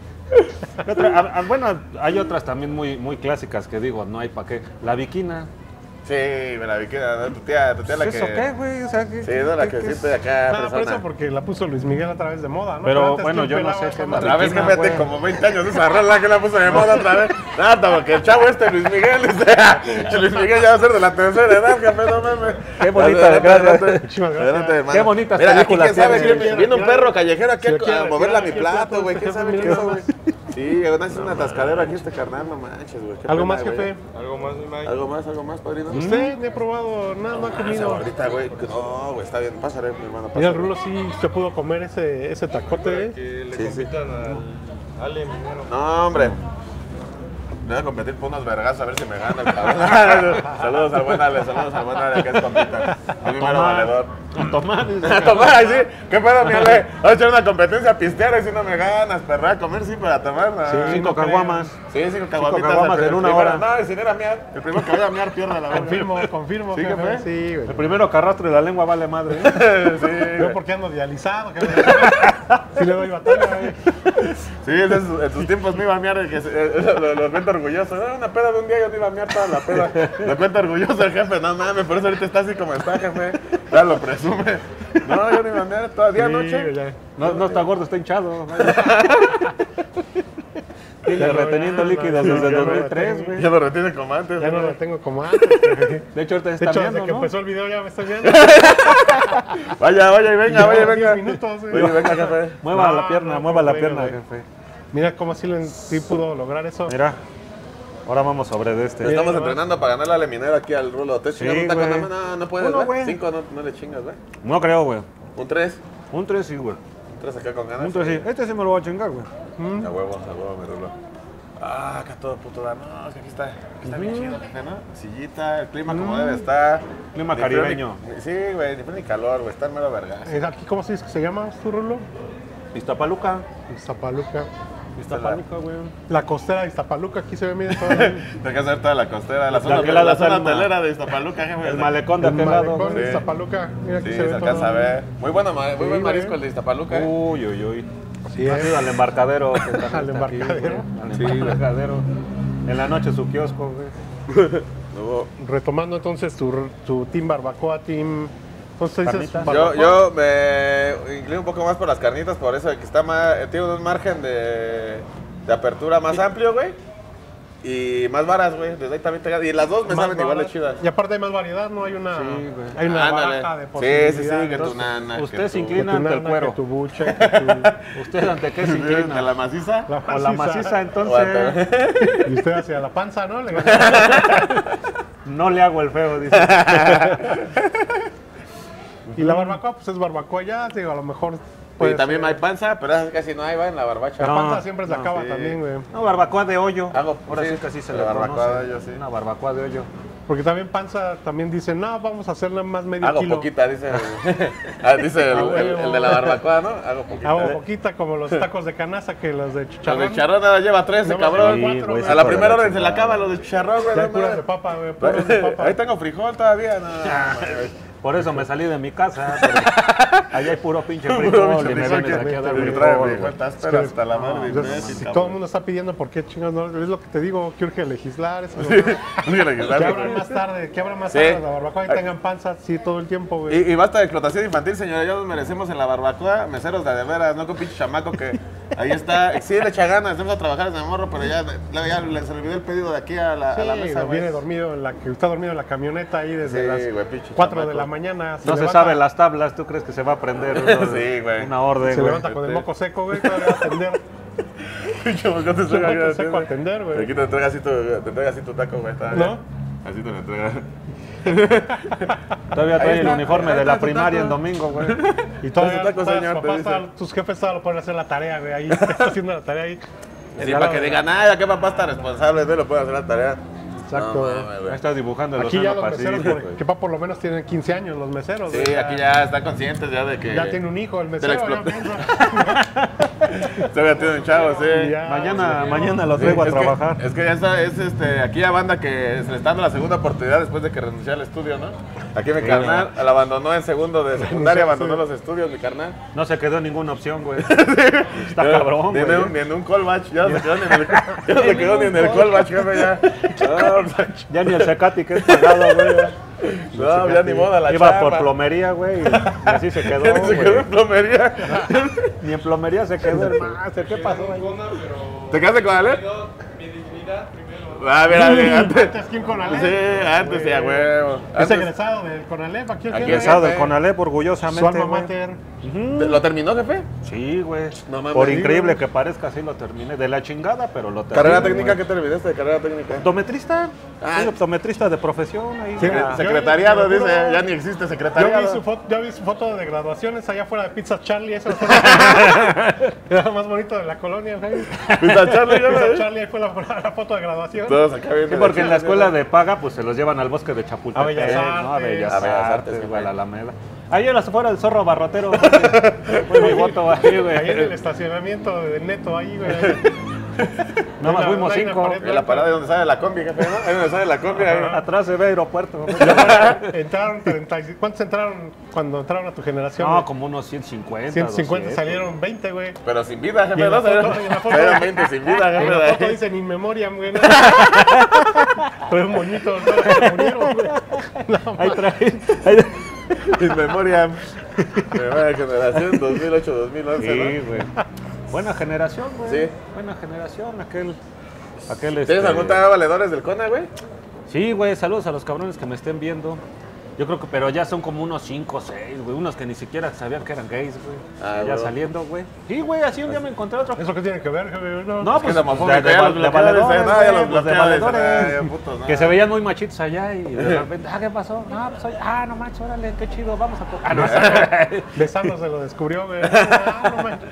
Bueno, hay otras también muy, muy clásicas que digo, no hay para qué. La viquina. Sí, me la vi que ¿no? tu tía, tu tía la que. ¿Eso qué, güey? O sea, ¿qué- Sí, no, la qué- que qué es? siempre acá. Por persona. eso porque la puso Luis Miguel a través de moda, ¿no? Pero, bueno, ¿quién yo no sé qué madre? Otra vez que mete como 20 años esa rola que la puso de moda otra vez. Nada, porque el chavo este Luis Miguel, o sea, Luis Miguel ya va a ser de la tercera edad, jefe, no mames. Qué bonita, gracias. adelante. Qué bonitas Mira, aquí quién sabe, viene un perro callejero aquí a- a moverle a mi plato, güey. ¿Quién este sabe qué es eso, güey? Sí, es un atascadero aquí este carnal, no manches, güey. ¿Algo pena, más, jefe? ¿Algo más, mi Mike? ¿Algo más, algo más, padrino? Usted no he probado nada, no ha Esa comido. gordita, güey. No, güey, está bien. Pásale, mi hermano. Mira, el pásale. Rulo sí se pudo comer ese, ese tacote, ¿eh? Que le Sí, sí. compitan al Ale primero. No, hombre. Le voy a competir por unos vergas a ver si me gana el cabrón. saludos al buen Ale, saludos al buen Ale que es compita. Es mi mero valedor. A tomar. A tomar, sí. ¿Qué pedo, mi Ale? Vamos a echar una competencia a pistear y si no me ganas, perra. A comer sí, para tomar. no. Sí, Cinco no caguamas. Sí, cinco caguamitas. caguamas el en una hora. No, si no era miar. El primero que vaya a miar pierde la verga. Confirmo, confirmo. ¿Sí, jefe. Sí, El güey. primero que arrastre la lengua vale madre. ¿eh? Sí, Yo porque ando dializado, que sí le doy batalla, güey. Sí, en sus, tiempos me iba a miar el que eh, lo, lo cuenta orgulloso. Una peda de un día yo te iba a miar toda la peda. Lo cuenta orgulloso el jefe. No mames, por eso ahorita está así como está, jefe. Ya lo presume. No, yo no iba a miar toda día Sí, noche. ya. No, no está gordo, está hinchado. Tiene no, reteniendo ya, líquidos no, desde ya no 2003, retengo. güey. Ya lo retiene como antes. Ya no lo tengo como antes. De hecho, ahorita De está hecho, desde viendo, que empezó el video ya me estoy viendo. Vaya, vaya y venga, vaya y venga. 10 minutos, güey. Oye, venga, jefe. Mueva No, la pierna, no, mueva la pierna, jefe. Mira cómo sí, le- sí pudo lograr eso. Mira, ahora vamos sobre de este. Estamos entrenando para ganarle al minero aquí al rulo. ¿Te Sí, chingas un taco? güey. No, no, no puedes, Uno, güey. Cinco no, no le chingas, güey. No creo, güey. Un tres. Un 3 sí, güey. Un tres acá con ganas. Un 3 sí. Este sí me lo voy a chingar, güey. A huevo, a huevo, mi rulo. Ah, acá todo puto da. No, es que aquí está, aquí está bien chido, ¿no? Sillita, el clima como debe estar. Clima Ni caribeño. ni- Sí, güey, ni frío ni calor, güey. Está en mero verga. Eh, ¿Aquí cómo se dice que se llama tu rulo? Iztapaluca. Iztapaluca. Iztapaluca, güey. La costera de Iztapaluca, aquí se ve bien todo el, Te que hacer toda la costera, la zona, lado la está zona el de Iztapaluca, jefe. El malecón de el aquel lado. malecón güey. de Iztapaluca. Mira aquí Sí, se ve alcanza a ver. Muy bueno, muy buen marisco el de Iztapaluca. ¿eh? Uy, uy, uy. Sí, eh. al embarcadero. Al embarcadero. Al embarcadero. En la noche su kiosco, güey. Retomando entonces tu, tu team barbacoa, team... Entonces dices Carnitas. Yo, me inclino un poco más por las carnitas, por eso de que está más, tiene un margen de, de apertura más amplio, güey. Y más varas, güey. Desde ahí también te Y las dos me Más saben igual de chidas. Y aparte hay más variedad, ¿no? Hay una, Sí, güey. hay una baraja de Sí, sí, sí, que tu nana. usted que se inclina ante el cuero. que tu buche, que tu... ¿Usted ante qué se ¿De inclina? la maciza? La O la maciza, entonces. Y usted hacia la panza, ¿no? Le No le hago el feo, dice. Y la barbacoa, pues es barbacoa ya, digo, a lo mejor... Y también ser- hay panza, pero casi no hay, va en la barbacha. La No, panza siempre se no, acaba sí. también, güey. No, barbacoa de hoyo. Hago- Ahora sí, así se la le barbacoa conoce. de hoyo, sí. Una barbacoa de hoyo. Porque también panza también dice, no, vamos a hacerle más medio Hago kilo. poquita, dice, el, ah, dice el, Ah, el- el de la barbacoa, ¿no? Hago poquita. Hago poquita como los tacos de canasta que los de Los chicharrón. de chicharrón nada lleva 13, No, cabrón. sí, güey, güey. A la primera hora se le acaba los de chicharrón, güey. No puras de papa, güey, puras de papa. Ahí tengo frijol todavía, no. Por eso me salí de mi casa. Allá hay puro pinche frijol y me vienes aquí a dar hasta la madre, si todo el mundo está pidiendo por qué chingados no, es lo que te digo, que urge legislar, eso que abran más tarde, que abran más tarde la barbacoa y tengan panza, sí, todo el tiempo, güey. Y basta de explotación infantil, señora. Ya nos merecemos en la barbacoa meseros de de veras, no con pinche chamaco que ahí está. Sí, le echa ganas, estamos a trabajar desde morro, pero ya, ya, ya le- se le olvidó el pedido de aquí a la, a la Sí, mesa, güey, viene dormido en la que está dormido en la camioneta ahí desde Sí, las güey, pinche 4 de chamaco. la mañana. No se levanta- sabe las tablas, ¿tú crees que se va a prender Sí, güey. una orden, Se güey? levanta con el moco seco, güey, todavía va a atender. Mocote Pinche seco, moco güey, seco a atender, güey. Aquí te entrega así tu, te entrega así tu taco, güey. está bien. ¿No? Así te lo entrega. Todavía trae el uniforme de la primaria en domingo, güey. Y todavía, taco, todavía señor, papás, dice. todavía- tus jefes todavía lo pueden hacer la tarea, güey, ahí está haciendo la tarea ahí. Sí, para que digan, ah, ya que papá está responsable, de lo puede hacer la tarea. Exacto, No, güey. mames, güey. Ahí está dibujando el Aquí ya océano los meseros, Pacífico, güey. que pa, por lo menos tienen 15 años los meseros. Sí, güey, aquí ya están conscientes ya de que... Ya tiene un hijo el la mesero. ya, explotación. Todavía tiene un chavo, sí. Ya, Mañana, mañana lo Sí, traigo a es que- trabajar. es que ya está, es este, aquí ya banda que se le está dando la segunda oportunidad después de que renunció al estudio, ¿no? Aquí mi carnal, la abandonó en segundo de secundaria, abandonó los estudios, mi carnal. No se quedó ninguna opción, güey. Está cabrón, ni, güey. en un, ni en un callback, ya no se quedó ni en el, ya no se quedó ni en el callback, jefe, ya. No, Ya ni el Secati que es pagado, güey. no, ya ni moda la Iba chamba. por plomería, güey. Y así se quedó, ni se quedó güey. en plomería. Ni en plomería se quedó el máster. ¿Qué pasó ahí? ¿Te quedaste con Ale? mi dignidad primero. Ah, mira, mira, antes. ¿Antes quién con Ale? Sí, antes sí, a huevo. Es Antes- egresado del Conalep, aquí el Aquí. Egresado del. Conalep, orgullosamente. Su mater. ¿Lo terminó, jefe? Sí, güey. No mames. Por Sí, increíble que parezca, sí lo terminé. De la chingada, pero lo terminé. ¿Carrera técnica? ¿Qué te olvidaste de carrera técnica? ¿Optometrista? Ah. Soy optometrista de profesión. Ahí Sí, ya. se- Secretariado, yo- yo- dice. yo- Ya ni existe Yo secretariado. vi, su foto, yo vi su foto de graduaciones allá afuera de Pizza Charlie, esa fue Era lo más bonito de la colonia, güey. Pizza Charlie, ya Pizza. Charlie, ahí fue la, la foto de graduación. Todos acá viendo. Sí, porque en la escuela de paga, pues se los llevan al bosque de Chapultepec, A Bellas ¿no? A Bellas Artes. A Bellas Artes, Artes, güey, a la güey. Alameda. Ahí era fuera el zorro barrotero. güey. Fue mi voto ahí, Ahí en el güey. estacionamiento de Neto, ahí, güey. Nada más fuimos cinco. En la parada de donde sale la combi, jefe, ¿no? Ahí donde sale la combi. ahí. Atrás se ve aeropuerto. Entraron 30, y- ¿Cuántos entraron cuando entraron a tu generación? No, güey? como unos 150. 150 200. salieron 20, güey. Pero sin vida, Y jefe, la ¿no? Salieron- y en la foto- salieron 20 sin vida, En jefe. la de foto dicen in memoriam, güey. ¿no? Fue un moñito, ¿no? Se murieron, güey. No, Ahí trae. ahí- In memoria. Primera generación 2008-2011, Sí, ¿no? güey. Buena generación, güey. Sí. Buena generación, aquel. aquel ¿Tienes este- algún de valedores del CONA, güey? Sí, güey, saludos a los cabrones que me estén viendo. Yo creo que, pero ya son como unos 5 o 6, güey. Unos que ni siquiera sabían que eran gays, güey. Ah, ya güey. saliendo, güey. Sí, güey, así un día me encontré otro. ¿Eso qué tiene que ver, jefe? No, No, pues güey, pues, de valedores. ay, putos, no. Que se veían muy machitos allá y de repente, ah, ¿qué pasó? No, pues ah, no manches, órale, qué chido, vamos a tocar. Ah, no, Besándose lo descubrió, güey. Ah, no manches.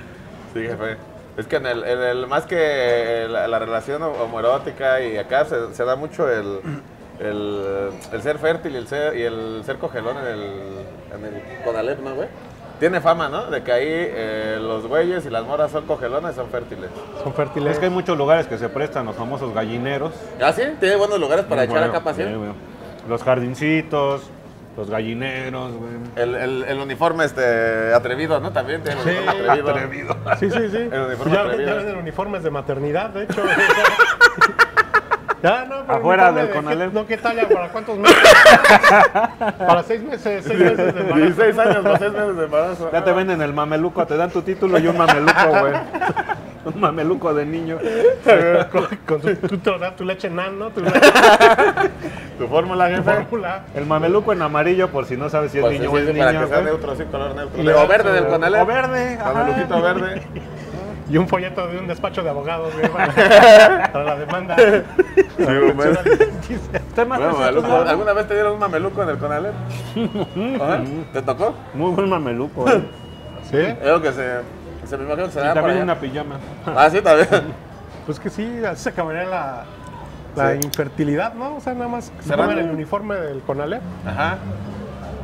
Sí, jefe. Es que en el, en el- más que la, la relación homoerótica y acá se, se da mucho el, el, el ser fértil y el ser, y el ser cogelón en el, en el Conalep, ¿no, güey? Tiene fama, ¿no? De que ahí eh, los güeyes y las moras son cogelones y son fértiles. Son fértiles. Es que hay muchos lugares que se prestan, los famosos gallineros. ¿Ah, sí? Tiene buenos lugares para Muy echar bueno, acá pasión. güey. Los jardincitos, los gallineros, güey. El, el, el uniforme este atrevido, ¿no? También tiene el Sí, uniforme atrevido. Sí, sí, sí. El uniforme ya, atrevido. ya venden uniformes de maternidad, de hecho. Ya, no, pero Afuera del de Conalep. qué- No, ¿qué talla? ¿Para cuántos meses? Para seis meses, seis meses de embarazo. 16 años más 6 meses de embarazo. Ya te venden el mameluco, te dan tu título y un mameluco, güey. Un mameluco de niño. Con, con tu, tu, tu, tu leche nan, ¿no? Tu leche Tu fórmula, jefe. fórmula. El mameluco en amarillo, por si no sabes si es Pues niño sí, o es sí, niña. para que sea güey. neutro, sí, color neutro. Y le o verde del Conalep. O verde. Mameluquito verde. Y un folleto de un despacho de abogados, güey, para, la demanda. güey. ¿Usted más Bueno? ¿Alguna vez te dieron un mameluco en el Conalep? ¿Te tocó? Muy buen mameluco, eh. ¿Sí? Es lo que se, se me imagino que se da por también una pijama. Ah, sí, también. Pues que sí, así se acabaría la, la Sí. infertilidad, ¿no? O sea, nada más que se pongan el uniforme del Conalep. Ajá.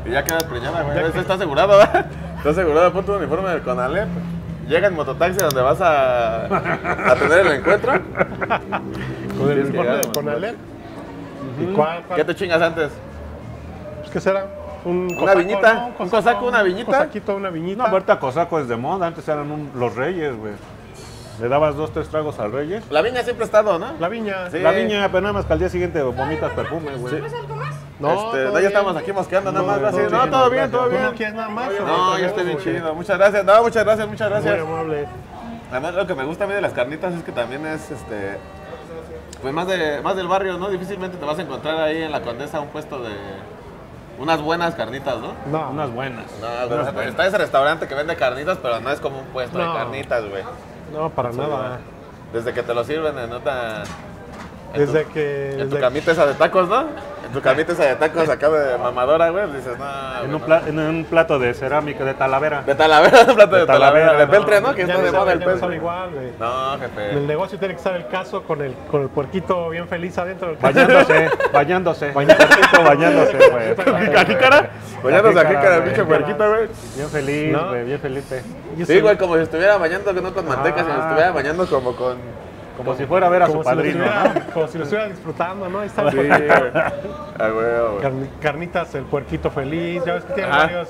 Y ya quedas preñada, güey. Eso está asegurado, ¿verdad? Está asegurado, pon tu uniforme del Conalep. Llega en mototaxi donde vas a, a tener el encuentro. Con el que uniforme del. Conalep. ¿Y cuál, cuál? ¿Qué te chingas antes? Pues, ¿Qué será? Un Una cosaco, viñita, ¿no? un cosaco, una viñita. Un cosaquito, una viñita. No, ahorita cosaco es de moda. Antes eran un- los reyes, güey. Le dabas dos, tres tragos al reyes. La viña siempre ha estado, ¿no? La viña. Sí. La viña, pero nada más que al día siguiente vomitas perfume, güey. No, Este, todo no, ya bien. estamos aquí mosqueando nada más. No, todo No, bien, todo bien, todo ¿Tú bien. no quieres nada más? No, yo estoy bien chido. Muchas gracias. No, muchas gracias, muchas Muy gracias. amable. Además, lo que me gusta a mí de las carnitas es que también es, este, pues más, de, más del barrio, ¿no? Difícilmente te vas a encontrar ahí en la Condesa un puesto de unas buenas carnitas, ¿no? No, Unas buenas. No, o sea, está ese restaurante que vende carnitas, pero no es como un puesto No. de carnitas, güey. No, para nada. Desde que te lo sirven en otra... en Desde tu- que... En tu desde- camita esa de tacos, ¿no? Tu camita esa de tacos acá de mamadora, güey, dices, no, En güey, un, pla- en un plato de cerámica de talavera. De Talavera, un plato de, De Talavera, Talavera, de no. Peltre, ¿no? Que está no de moda el sabe igual, güey. No, En el jefe. negocio tiene que estar el caso con el, con el puerquito bien feliz adentro del Bañándose, bañándose. Bañándose, bañándose, güey. ¿Aquí cara? Bañándose aquí cara, pinche puerquito, güey. Bien feliz, güey, bien feliz. Sí, güey, como si estuviera bañando, que no con manteca, sino Ah. estuviera bañando como con... Como si fuera a ver a su padrino, estuviera, ¿no? como si lo estuviera disfrutando, ¿no? Ahí está Sí, el carnitas, el puerquito feliz. Ya ves que tiene varios.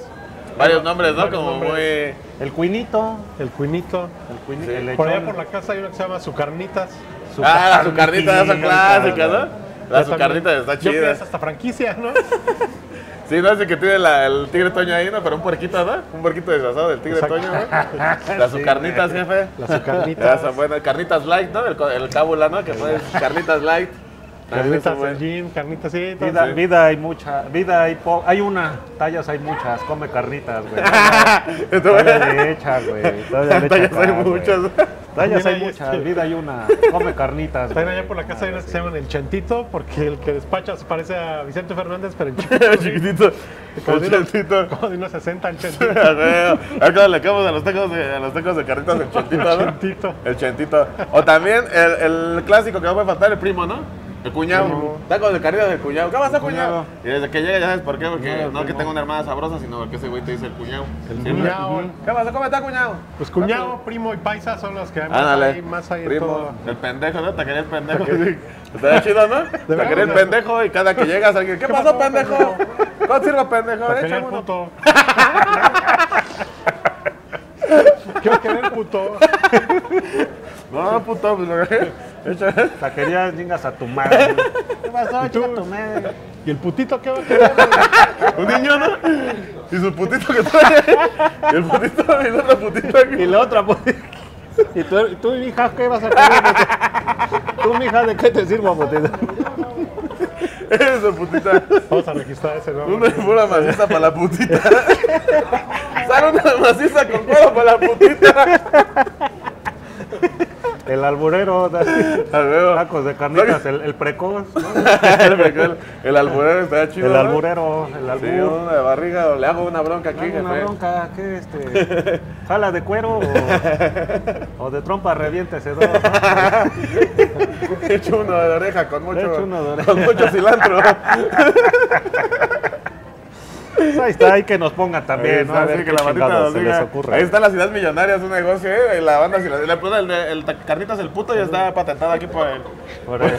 Varios nombres, ¿no? Varios Como nombres. muy... El cuinito. El cuinito. El cuinito. Por allá por la casa hay uno que se llama Sucarnitas. Su Ah, su carnita, esa clásica, ¿no? La su carnita está Yo creo que chida. es hasta franquicia, ¿no? Sí, no es el que tiene la- el tigre Toño ahí, ¿no? Pero un puerquito, ¿no? Un puerquito disfrazado del tigre Exacto. Toño, güey. Las Sí, carnitas, jefe. Las sucarnitas. son buenas. Carnitas light, ¿no? El, el cábula, ¿no? Que fue carnitas light. Carnitas del gym, carnitas sí. Vida, Sí. vida hay mucha, vida hay po- hay una, tallas hay muchas, come carnitas, güey. Todavía le echa, güey. Tallas hay muchas. Tallas hay muchas, este- vida hay una, come carnitas. Güey. allá por la casa hay unas que se llaman el Chentito, porque el que despacha se parece a Vicente Fernández, pero en chiquito. Chiquitito. Como El chantito. Como de unos 60 el Chentito. Acá le acabamos a los tacos de, a los tacos de carnitas el. Chentito. El chentito. O también el, el clásico que no puede faltar, el primo, ¿no? El cuñado. Primo. Tacos de carnitas del cuñado. ¿Qué pasa, cuñado? Cuñado. Y desde que llega ya sabes por qué, porque No, el no que tenga una hermana sabrosa, sino porque ese güey te dice el cuñado. El cuñado. ¿Qué pasa? ¿Cómo está, cuñado? Pues cuñado, primo y paisa son los que hay más Ándale. ahí, más ahí en Primo, todo. el pendejo, ¿no? Te quería el pendejo. Sí. Estaría chido, ¿no? Te quería el pendejo y cada que llegas alguien, ¿qué, ¿Qué pasó, pasó, pendejo? ¿Cómo sirvo, pendejo? Para que Échame el uno. ¿Qué va a querer, puto? No, puto, pues lo Échame. Taquerías, chingas a tu madre. ¿Qué pasó? ¿Y tú? Chinga tu madre. ¿Y el putito qué va a querer? Un niño, ¿no? Y su putito que trae. Y el putito y el otro putito aquí. Y la otra, pues, ¿Y tú, y tú, hija, qué vas a comer? ¿Tú, mija, de qué te sirvo, botella? Eso, putita. Vamos a registrar ese Una nombre. pura maciza para la putita. Sale una maciza con cuero para la putita. El alburero, tacos de carnitas, el, el precoz, ¿no? el, alburero está chido. el alburero, el Sí, albur. una de barriga, o le hago una bronca aquí, una bronca, ¿qué este? ¿Jala de cuero o, o de trompa reviéntese dos? He hecho uno de oreja con mucho, hecho uno de oreja. con mucho cilantro. Pues ahí está, ahí que nos pongan también, ¿no? A ver que qué la bandita chingados se diga. les ocurre. Ahí está la ciudad millonaria, es un negocio, ¿eh? Y la banda, si la, la- el, el, el Carnitas el puto ya está patentado aquí por el. Por, el,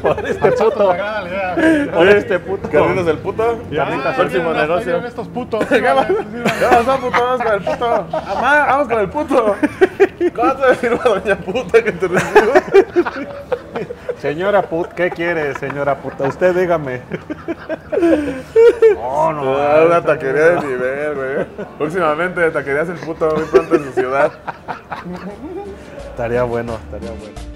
por este Me puto. agrada la idea. Por este puto. Carnitas el puto. Ya, Carnitas, próximo negocio. estos putos. ¿Qué pasó? ¿Qué pasó, puto? Vamos con el puto. Mamá, vamos con el puto. ¿Cómo te decir a doña puta que te recibo? Señora put, ¿qué quiere, señora puta? Usted dígame. No, no. Ah, una taquería de nivel, güey. Próximamente taquerías el puto muy pronto en su ciudad. Estaría bueno, estaría bueno.